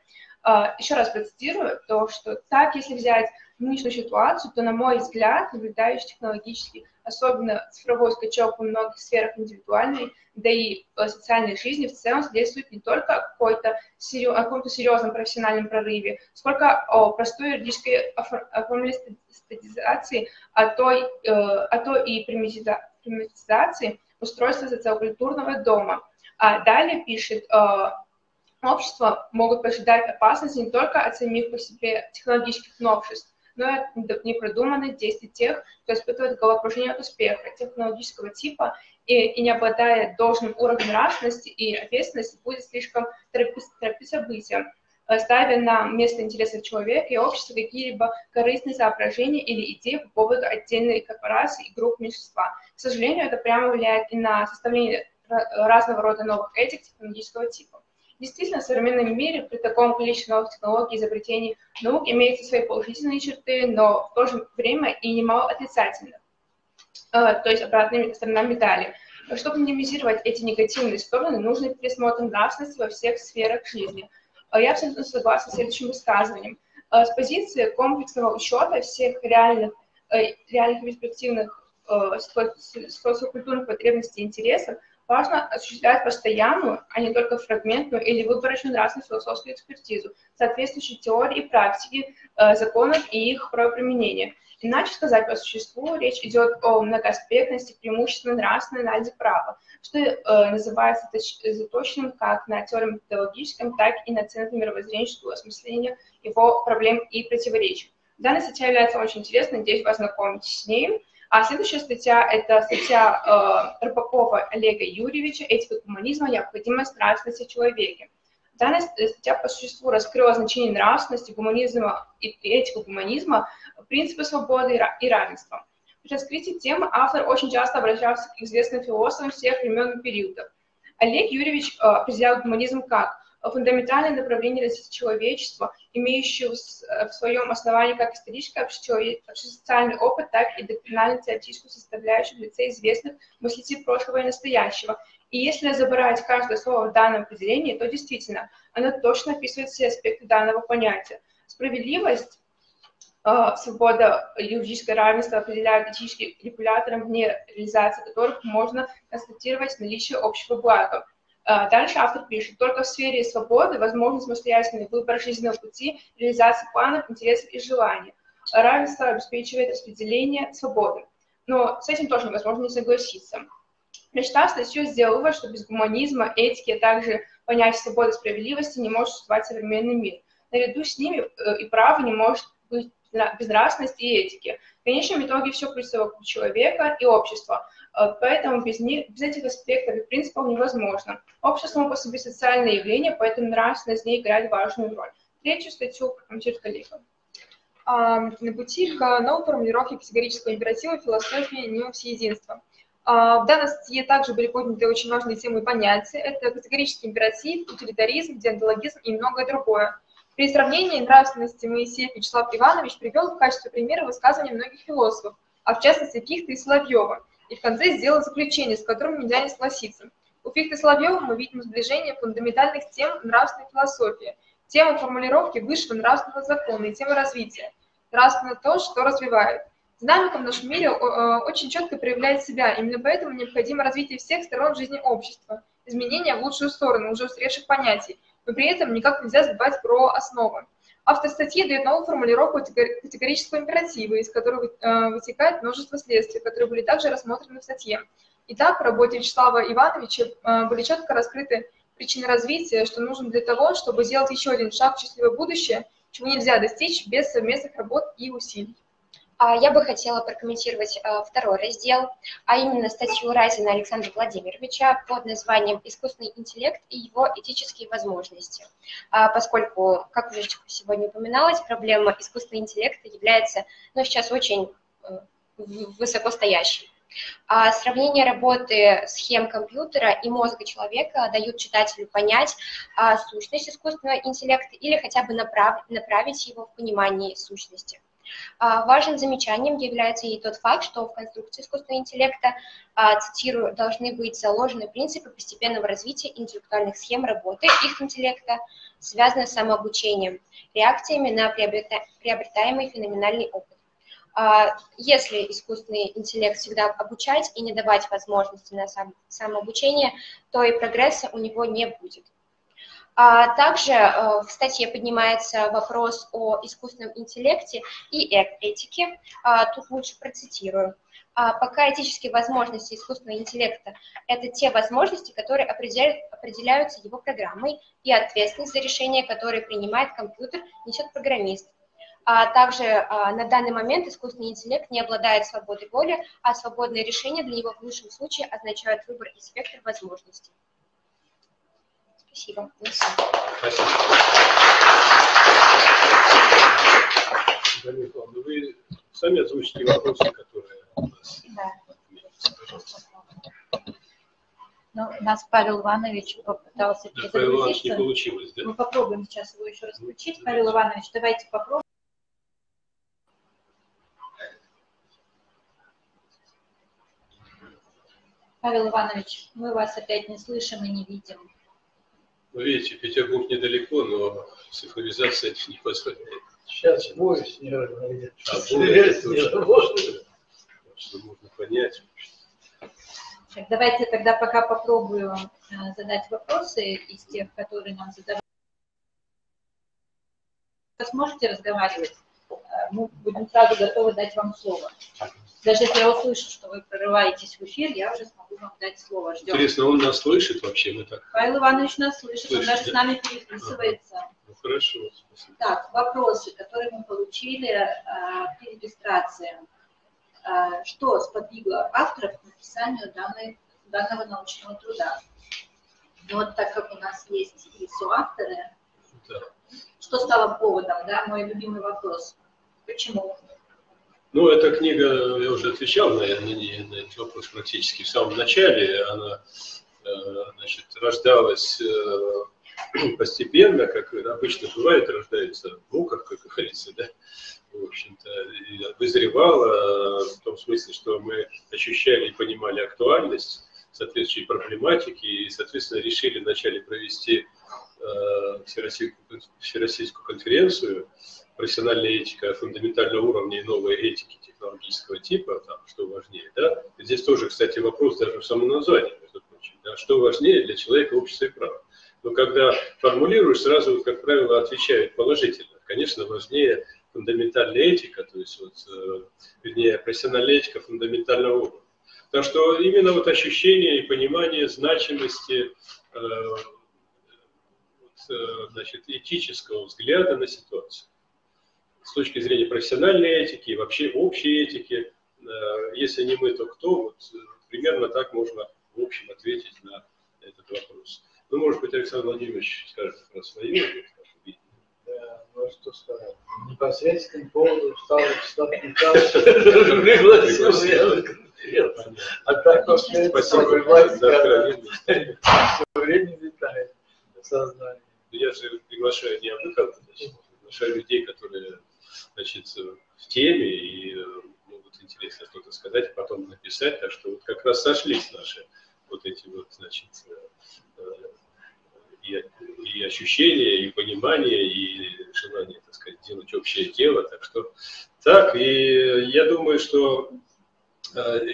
Еще раз процитирую, то, что так, если взять нынешнюю ситуацию, то, на мой взгляд, наблюдающий технологически, особенно цифровой скачок во многих сферах индивидуальной, да и социальной жизни в целом свидетельствует не только о, какой-то, о каком-то серьезном профессиональном прорыве, сколько о простой юридической формалистизации, а то, э, а то и примитивизации устройства социокультурного дома. А далее пишет, э, общество могут ожидать опасности не только от самих по себе технологических новшеств, но и от непродуманных действий тех, кто испытывает головокружение от успеха технологического типа и, и не обладая должным уровнем нравственности и ответственности, будет слишком торопить, события, ставя на место интересов человека и общества какие-либо корыстные соображения или идеи по поводу отдельной корпорации и групп меньшинства. К сожалению, это прямо влияет и на составление разного рода новых этик технологического типа. Действительно, в современном мире при таком количестве новых технологий, изобретений, наук имеются свои положительные черты, но в то же время и немало отрицательных, э, то есть обратная сторона медали. Чтобы минимизировать эти негативные стороны, нужно пересмотр нравственности во всех сферах жизни. Э, я абсолютно согласна с следующим высказыванием. Э, с позиции комплексного учета всех реальных, реальных перспективных социокультурных потребностей и интересов важно осуществлять постоянную, а не только фрагментную или выборочную нравственную философскую экспертизу, соответствующей теории и практике э, законов и их правоприменения. Иначе сказать по существу, речь идет о многоаспектности преимущественно нравственной анализе права, что э, называется заточенным как на теорем-методологическом, так и на центр-мировоззренческого осмысления его проблем и противоречий. Данная статья является очень интересной, надеюсь, вас знакомить с ней. А следующая статья – это статья э, Рыбакова Олега Юрьевича «Этика гуманизма. Необходимость нравственности в человеке». Данная статья по существу раскрыла значение нравственности, гуманизма и этику гуманизма, принципы свободы и равенства. При раскрытии темы автор очень часто обращался к известным философам всех времен и периодов. Олег Юрьевич э, определял гуманизм как фундаментальное направление развития человечества, имеющее в своем основании как исторический общесоциальный опыт, так и доктринально-теоретическую составляющую в лице известных мыслителей прошлого и настоящего. И если забирать каждое слово в данном определении, то действительно оно точно описывает все аспекты данного понятия. Справедливость э, свобода, юридическое равенство определяют этическим регулятором, вне реализации которых можно констатировать наличие общего блага. А, дальше автор пишет, только в сфере свободы возможен самостоятельный выбор жизненного пути, реализация планов, интересов и желаний. Равенство обеспечивает распределение свободы. Но с этим тоже невозможно не согласиться. Прочитав статью, сделал вывод, что без гуманизма, этики, а также понятия свободы и справедливости не может существовать современный мир. Наряду с ними э, и право не может быть безнравственности и этики. В конечном итоге все крутится вокруг человека и общества. Поэтому без, них, без этих аспектов и принципов невозможно. Общество само по себе социальное явление, поэтому нравственность в ней играет важную роль. Третью статью прокомментирует коллега. А, на пути к новой формулировке категорического императива философии не всеединства. А, в данной статье также были подняты очень важные темы и понятия. Это категорический императив, утилитаризм, диантологизм и многое другое. При сравнении нравственности Моисеев Вячеслав Иванович привел в качестве примера высказывания многих философов, а в частности Пихта и Соловьева, и в конце сделал заключение, с которым нельзя не согласиться. У Фихта Соловьева мы видим сближение фундаментальных тем нравственной философии, темы формулировки высшего нравственного закона и темы развития. Нравственно то, что развивает. Динамика в нашем мире э, очень четко проявляет себя, именно поэтому необходимо развитие всех сторон жизни общества, изменения в лучшую сторону уже устаревших понятий, но при этом никак нельзя забывать про основы. Автор статьи дает новую формулировку категорического императива, из которого э, вытекает множество следствий, которые были также рассмотрены в статье. Итак, в работе Вячеслава Ивановича э, были четко раскрыты причины развития, что нужно для того, чтобы сделать еще один шаг в счастливое будущее, чего нельзя достичь без совместных работ и усилий. А, я бы хотела прокомментировать а, второй раздел, а именно статью Разина Александра Владимировича под названием «Искусственный интеллект и его этические возможности», а, поскольку, как уже сегодня упоминалось, проблема искусственного интеллекта является ну, сейчас очень э, высокостоящей. А сравнение работы схем компьютера и мозга человека дают читателю понять сущность искусственного интеллекта или хотя бы направ, направить его в понимании сущности. А, важным замечанием является и тот факт, что в конструкции искусственного интеллекта, а, цитирую, должны быть заложены принципы постепенного развития интеллектуальных схем работы их интеллекта, связанные с самообучением, реакциями на приобретаемый феноменальный опыт. А, если искусственный интеллект всегда обучать и не давать возможности на сам, самообучение, то и прогресса у него не будет. А также э, в статье поднимается вопрос о искусственном интеллекте и этике. А, тут лучше процитирую. А пока этические возможности искусственного интеллекта – это те возможности, которые определяются его программой, и ответственность за решения, которые принимает компьютер, несет программист. Также на данный момент искусственный интеллект не обладает свободой воли, а свободные решения для него в лучшем случае означают выбор и спектр возможностей. Спасибо. Спасибо. Ну вы сами озвучите вопросы, которые у нас да. Ну, у нас Павел Иванович попытался да, Павел Иванович не получилось, да? Мы попробуем сейчас его еще раз включить. Павел Иванович, давайте попробуем. Павел Иванович, мы вас опять не слышим и не видим. Ну, видите, Петербург недалеко, но цифровизация не позволяет. Сейчас не работает. А не работает. Что можно понять. Так, давайте тогда пока попробую э, задать вопросы из тех, которые нам задавали. Вы сможете разговаривать? Э, мы будем сразу готовы дать вам слово. Даже если я услышу, что вы прорываетесь в эфир, я уже смогу вам дать слово. Ждем. Интересно, он нас слышит вообще? Мы так... Павел Иванович нас слышит, слышит он даже да? с нами переписывается. Ага. Ну, хорошо, спасибо. Так, вопросы, которые мы получили а, при регистрации. А, что сподвигло авторов к написанию данной, данного научного труда? Ну, вот так как у нас есть и соавторы, да. что стало поводом, да, мой любимый вопрос. Почему? Ну, эта книга, я уже отвечал на, на, на этот вопрос практически в самом начале. Она э, значит, рождалась э, постепенно, как обычно бывает, рождается в муках, как говорится, да, в общем-то, вызревала в том смысле, что мы ощущали и понимали актуальность соответствующей проблематики и, соответственно, решили вначале провести э, всероссийскую, всероссийскую конференцию профессиональная этика фундаментального уровня и новой этики технологического типа, там, что важнее, да? Здесь тоже, кстати, вопрос даже в самом названии, между прочим, да? что важнее для человека общество и право. Но когда формулируешь, сразу, как правило, отвечают положительно. Конечно, важнее фундаментальная этика, то есть, вот, э, вернее, профессиональная этика фундаментального уровня. Так что именно вот ощущение и понимание значимости э, вот, э, значит, этического взгляда на ситуацию с точки зрения профессиональной этики и вообще общей этики. Э, если не мы, то кто? Вот э, примерно так можно в общем ответить на этот вопрос. Ну, может быть, Александр Владимирович скажет про видение. Да, ну что сказать. Непосредственно поводу стал Вячеслав Михайлович А так за Все время летает сознание. Я же приглашаю не обыков, приглашаю людей, которые значит, в теме и э, могут интересно что-то сказать, потом написать. Так что вот как раз сошлись наши вот эти вот, значит, э, и, и ощущения, и понимание, и желание, так сказать, делать общее дело. Так что так, и я думаю, что э,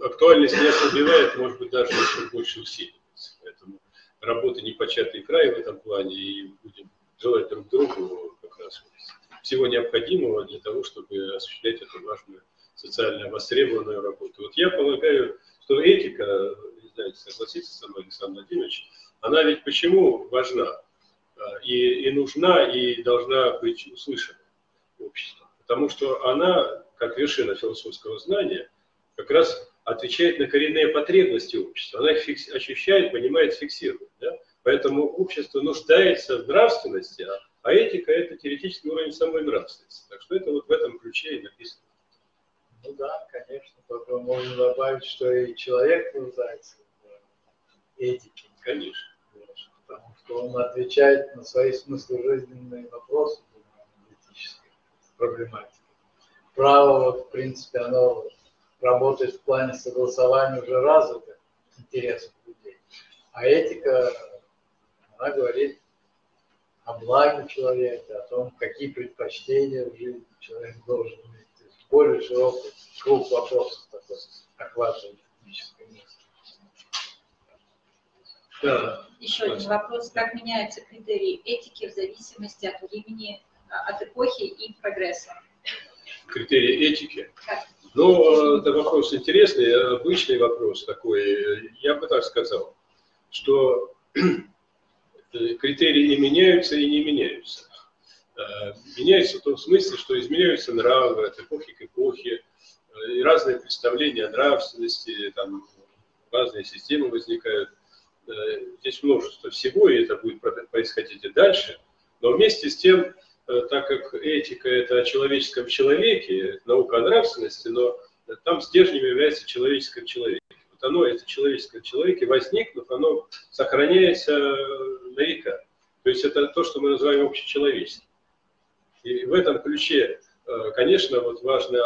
актуальность не ослабевает, может быть, даже еще больше усиливается. Поэтому работа непочатый край в этом плане, и будем желать друг другу как раз всего необходимого для того, чтобы осуществлять эту важную социально востребованную работу. Вот я полагаю, что этика, не знаю, согласится со мной Александр Владимирович, она ведь почему важна а, и, и нужна, и должна быть услышана обществом? Потому что она как вершина философского знания, как раз отвечает на коренные потребности общества. Она их фикс, ощущает, понимает, фиксирует. Да? Поэтому общество нуждается в нравственности, а, а этика – это теоретический уровень самой нравственности. Так что это вот в этом ключе и написано. Ну да, конечно, только можно добавить, что и человек нуждается в этике. Конечно. Потому что он отвечает на свои смыслы жизненные вопросы этической проблематики. Право, в принципе, оно работает в плане согласования уже развитых интересов людей. А этика, она говорит о благе человека, о том, какие предпочтения в жизни человек должен иметь. То есть более широкий круг вопросов такой охватывает этическое место. Да. Еще один вопрос. Как меняются критерии этики в зависимости от времени, от эпохи и прогресса? Критерии этики? Ну, это вопрос интересный, обычный вопрос такой. Я бы так сказал, что критерии и меняются, и не меняются. Э, меняются в том смысле, что изменяются нравы от эпохи к эпохе, э, и разные представления о нравственности, там разные системы возникают. Э, здесь множество всего, и это будет происходить и дальше. Но вместе с тем, так как этика – это о человеческом человеке, наука о нравственности, но там стержнем является человеческое в оно, это человеческое в человеке, возникнув, оно сохраняется на века. То есть это то, что мы называем общечеловеческим. И в этом ключе, э, конечно, вот важно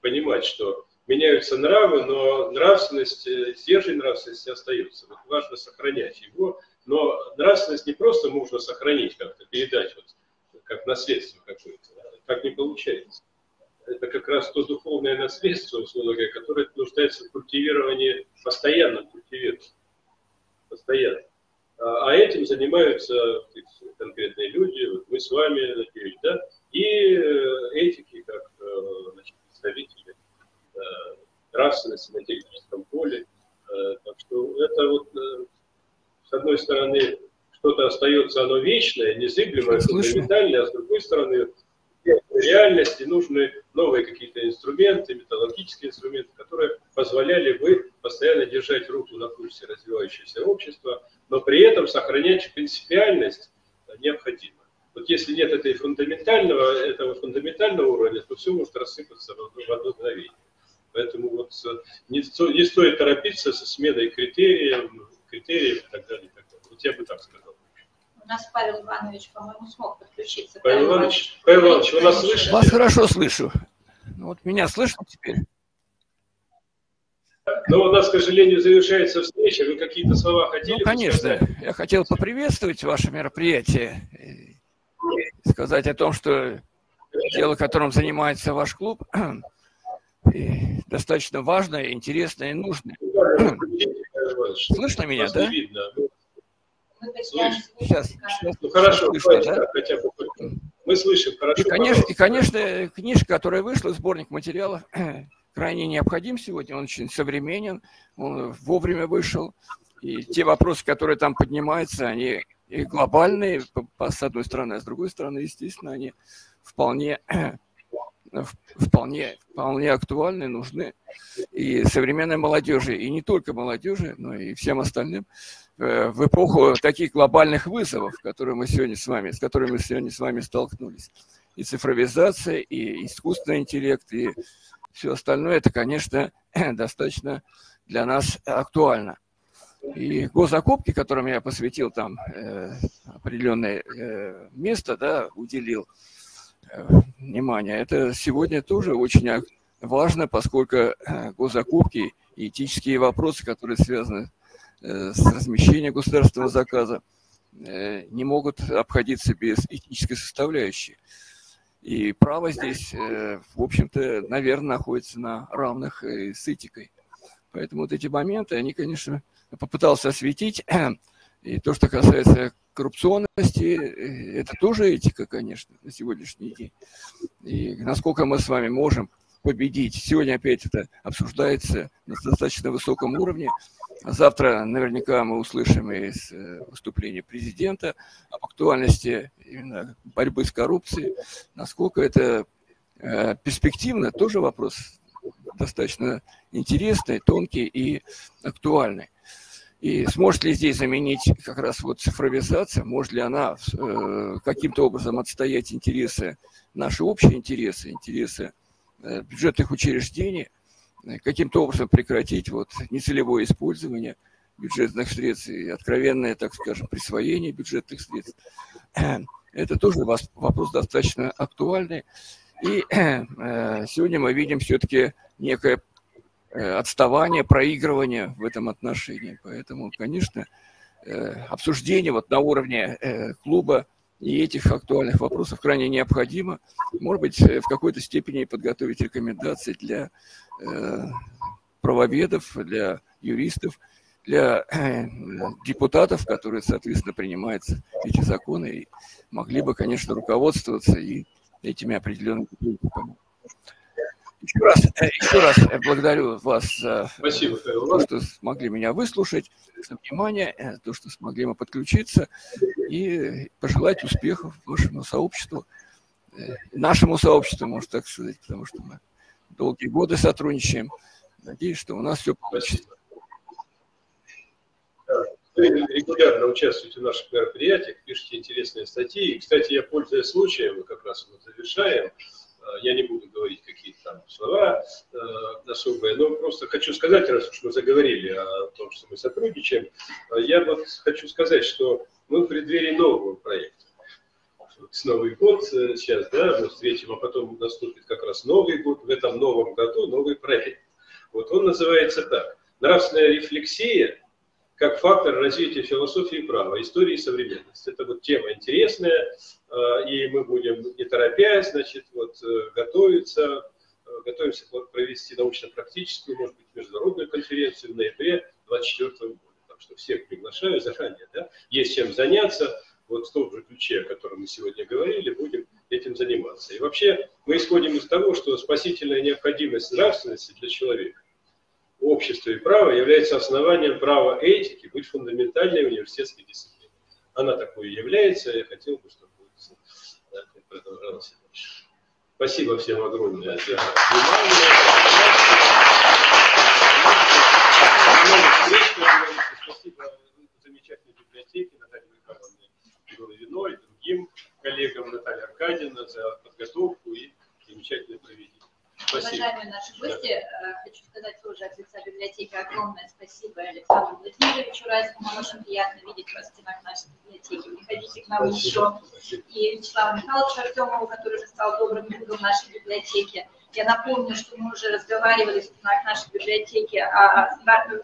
понимать, что меняются нравы, но нравственность, э, стержень нравственности остается. Вот важно сохранять его, но нравственность не просто можно сохранить как-то, передать вот, как наследство какое-то. Так не получается это как раз то духовное наследство, условно говоря, которое нуждается в культивировании, постоянном культивировании. Постоянно. А, а этим занимаются конкретные люди, вот мы с вами, надеюсь, да, и э, этики, как э, значит, представители э, нравственности на техническом поле. Так что это вот, с одной стороны, что-то остается, оно вечное, незыблемое, фундаментальное, а с другой стороны, реальности нужны новые какие-то инструменты, методологические инструменты, которые позволяли бы постоянно держать руку на пульсе развивающегося общества, но при этом сохранять принципиальность необходимо. Вот если нет этой фундаментального, этого фундаментального уровня, то все может рассыпаться в одно, в одно мгновение. Поэтому вот не, не стоит торопиться со сменой критериев, критериев и так далее. И так далее. Вот я бы так сказал. У нас Павел Иванович, по-моему, смог подключиться. Павел Иванович, Павел Иванович, вы нас слышите? Вас хорошо слышу. Ну, вот меня слышно теперь? Но у нас, к сожалению, завершается встреча. Вы какие-то слова хотели Ну, конечно. Сказать? Я хотел поприветствовать ваше мероприятие. И сказать о том, что дело, которым занимается ваш клуб, достаточно важное, интересное и нужное. Слышно меня, да? Видно. Сейчас, сейчас. Ну хорошо, слышно, да? хотя бы. Мы слышим, хорошо. И, конечно, и, конечно, книжка, которая вышла, сборник материалов, крайне необходим сегодня. Он очень современен, он вовремя вышел. И те вопросы, которые там поднимаются, они и глобальные, с одной стороны, а с другой стороны, естественно, они вполне, вполне, вполне актуальны, нужны и современной молодежи, и не только молодежи, но и всем остальным. Э, в эпоху таких глобальных вызовов, которые мы сегодня с вами, с которыми мы сегодня с вами столкнулись. И цифровизация, и искусственный интеллект, и все остальное, это, конечно, достаточно для нас актуально. И госзакупки, которым я посвятил там э, определенное э, место, да, уделил э, внимание, это сегодня тоже очень важно, поскольку э, госзакупки и этические вопросы, которые связаны Э, с размещением государственного заказа э, не могут обходиться без этической составляющей. И право здесь, э, в общем-то, наверное, находится на равных с этикой. Поэтому вот эти моменты, они, конечно, попытался осветить. И то, что касается коррупционности, это тоже этика, конечно, на сегодняшний день. И насколько мы с вами можем победить. Сегодня опять это обсуждается на достаточно высоком уровне. Завтра наверняка мы услышим из э, выступления президента об актуальности именно борьбы с коррупцией, насколько это э, перспективно, тоже вопрос достаточно интересный, тонкий и актуальный. И сможет ли здесь заменить как раз вот цифровизация, может ли она э, каким-то образом отстоять интересы, наши общие интересы, интересы э, бюджетных учреждений, э, каким-то образом прекратить вот нецелевое использование бюджетных средств и откровенное, так скажем, присвоение бюджетных средств. Это тоже вопрос достаточно актуальный. И э, сегодня мы видим все-таки некое э, отставание, проигрывание в этом отношении. Поэтому, конечно, э, обсуждение вот на уровне клуба и этих актуальных вопросов крайне необходимо. Может быть, в какой-то степени подготовить рекомендации для правоведов, для юристов, для депутатов, которые, соответственно, принимают эти законы и могли бы, конечно, руководствоваться и этими определенными принципами. Еще раз, э, еще раз благодарю вас за Спасибо, то, что смогли меня выслушать, за внимание, за то, что смогли мы подключиться, и пожелать успехов вашему сообществу, э, нашему сообществу, можно так сказать, потому что мы долгие годы сотрудничаем. Надеюсь, что у нас все получится. Вы регулярно участвуете в наших мероприятиях, пишете интересные статьи. И, кстати, я, пользуясь случаем, мы как раз вот завершаем, э, я не буду говорить какие-то там слова э, особые, но просто хочу сказать, раз уж мы заговорили о том, что мы сотрудничаем, э, я вот хочу сказать, что мы в преддверии нового проекта. С Новый год сейчас, да, мы встретим, а потом наступит как раз Новый год, в этом новом году новый проект. Вот он называется так. Нравственная рефлексия как фактор развития философии права, истории и современности. Это вот тема интересная, э, и мы будем, не торопясь, значит, вот, э, готовиться, э, готовимся провести научно-практическую, может быть, международную конференцию в ноябре 2024 года. Так что всех приглашаю заранее. Да? Есть чем заняться. Вот в том же ключе, о котором мы сегодня говорили, будем этим заниматься. И вообще мы исходим из того, что спасительная необходимость нравственности для человека общество и право является основанием права этики быть фундаментальной университетской дисциплиной. Она такой и является, я хотел бы, чтобы продолжалось дальше. Спасибо всем огромное за внимание. Спасибо замечательной библиотеке Наталье Михайловне Головиной, другим коллегам Наталье Аркадьевна за подготовку и замечательное проведение. Уважаемые наши гости, э, хочу сказать тоже от лица библиотеки огромное спасибо Александру Владимировичу Райскому. Очень приятно видеть вас в стенах нашей библиотеки. Приходите к нам еще. И Вячеславу Михайловичу Артемову, который уже стал добрым другом нашей библиотеки. Я напомню, что мы уже разговаривали в стенах нашей библиотеки о,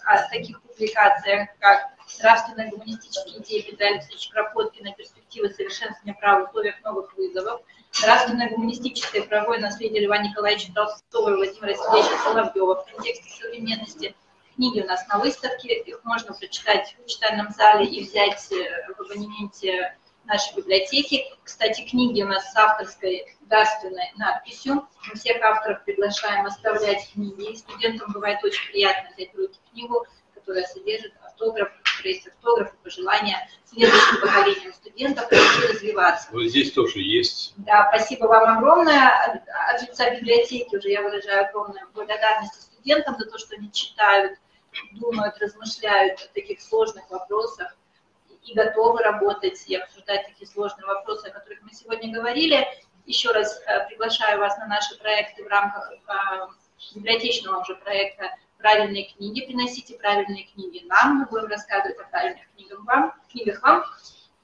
о таких публикациях, как «Нравственные гуманистические идеи Петра Алексеевича Кропоткина. Перспективы совершенствования права в условиях новых вызовов», Нравственное гуманистическое правовое наследие Льва Николаевича Толстого и Владимира Сергеевича Соловьева в контексте современности. Книги у нас на выставке, их можно прочитать в читальном зале и взять э, в абонементе нашей библиотеки. Кстати, книги у нас с авторской дарственной надписью. Мы всех авторов приглашаем оставлять книги. Студентам бывает очень приятно взять в руки книгу, которая содержит автограф, есть автографы, пожелания следующим поколениям студентов и развиваться. Вот здесь тоже есть. Да, спасибо вам огромное. От лица библиотеки уже я выражаю огромную благодарность студентам за то, что они читают, думают, размышляют о таких сложных вопросах и готовы работать и обсуждать такие сложные вопросы, о которых мы сегодня говорили. Еще раз э, приглашаю вас на наши проекты в рамках э, библиотечного уже проекта правильные книги, приносите правильные книги нам, мы будем рассказывать о правильных книгах вам, книгах вам.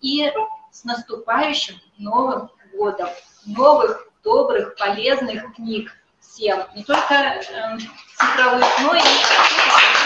И с наступающим Новым годом, новых, добрых, полезных книг всем, не только э, цифровых, но и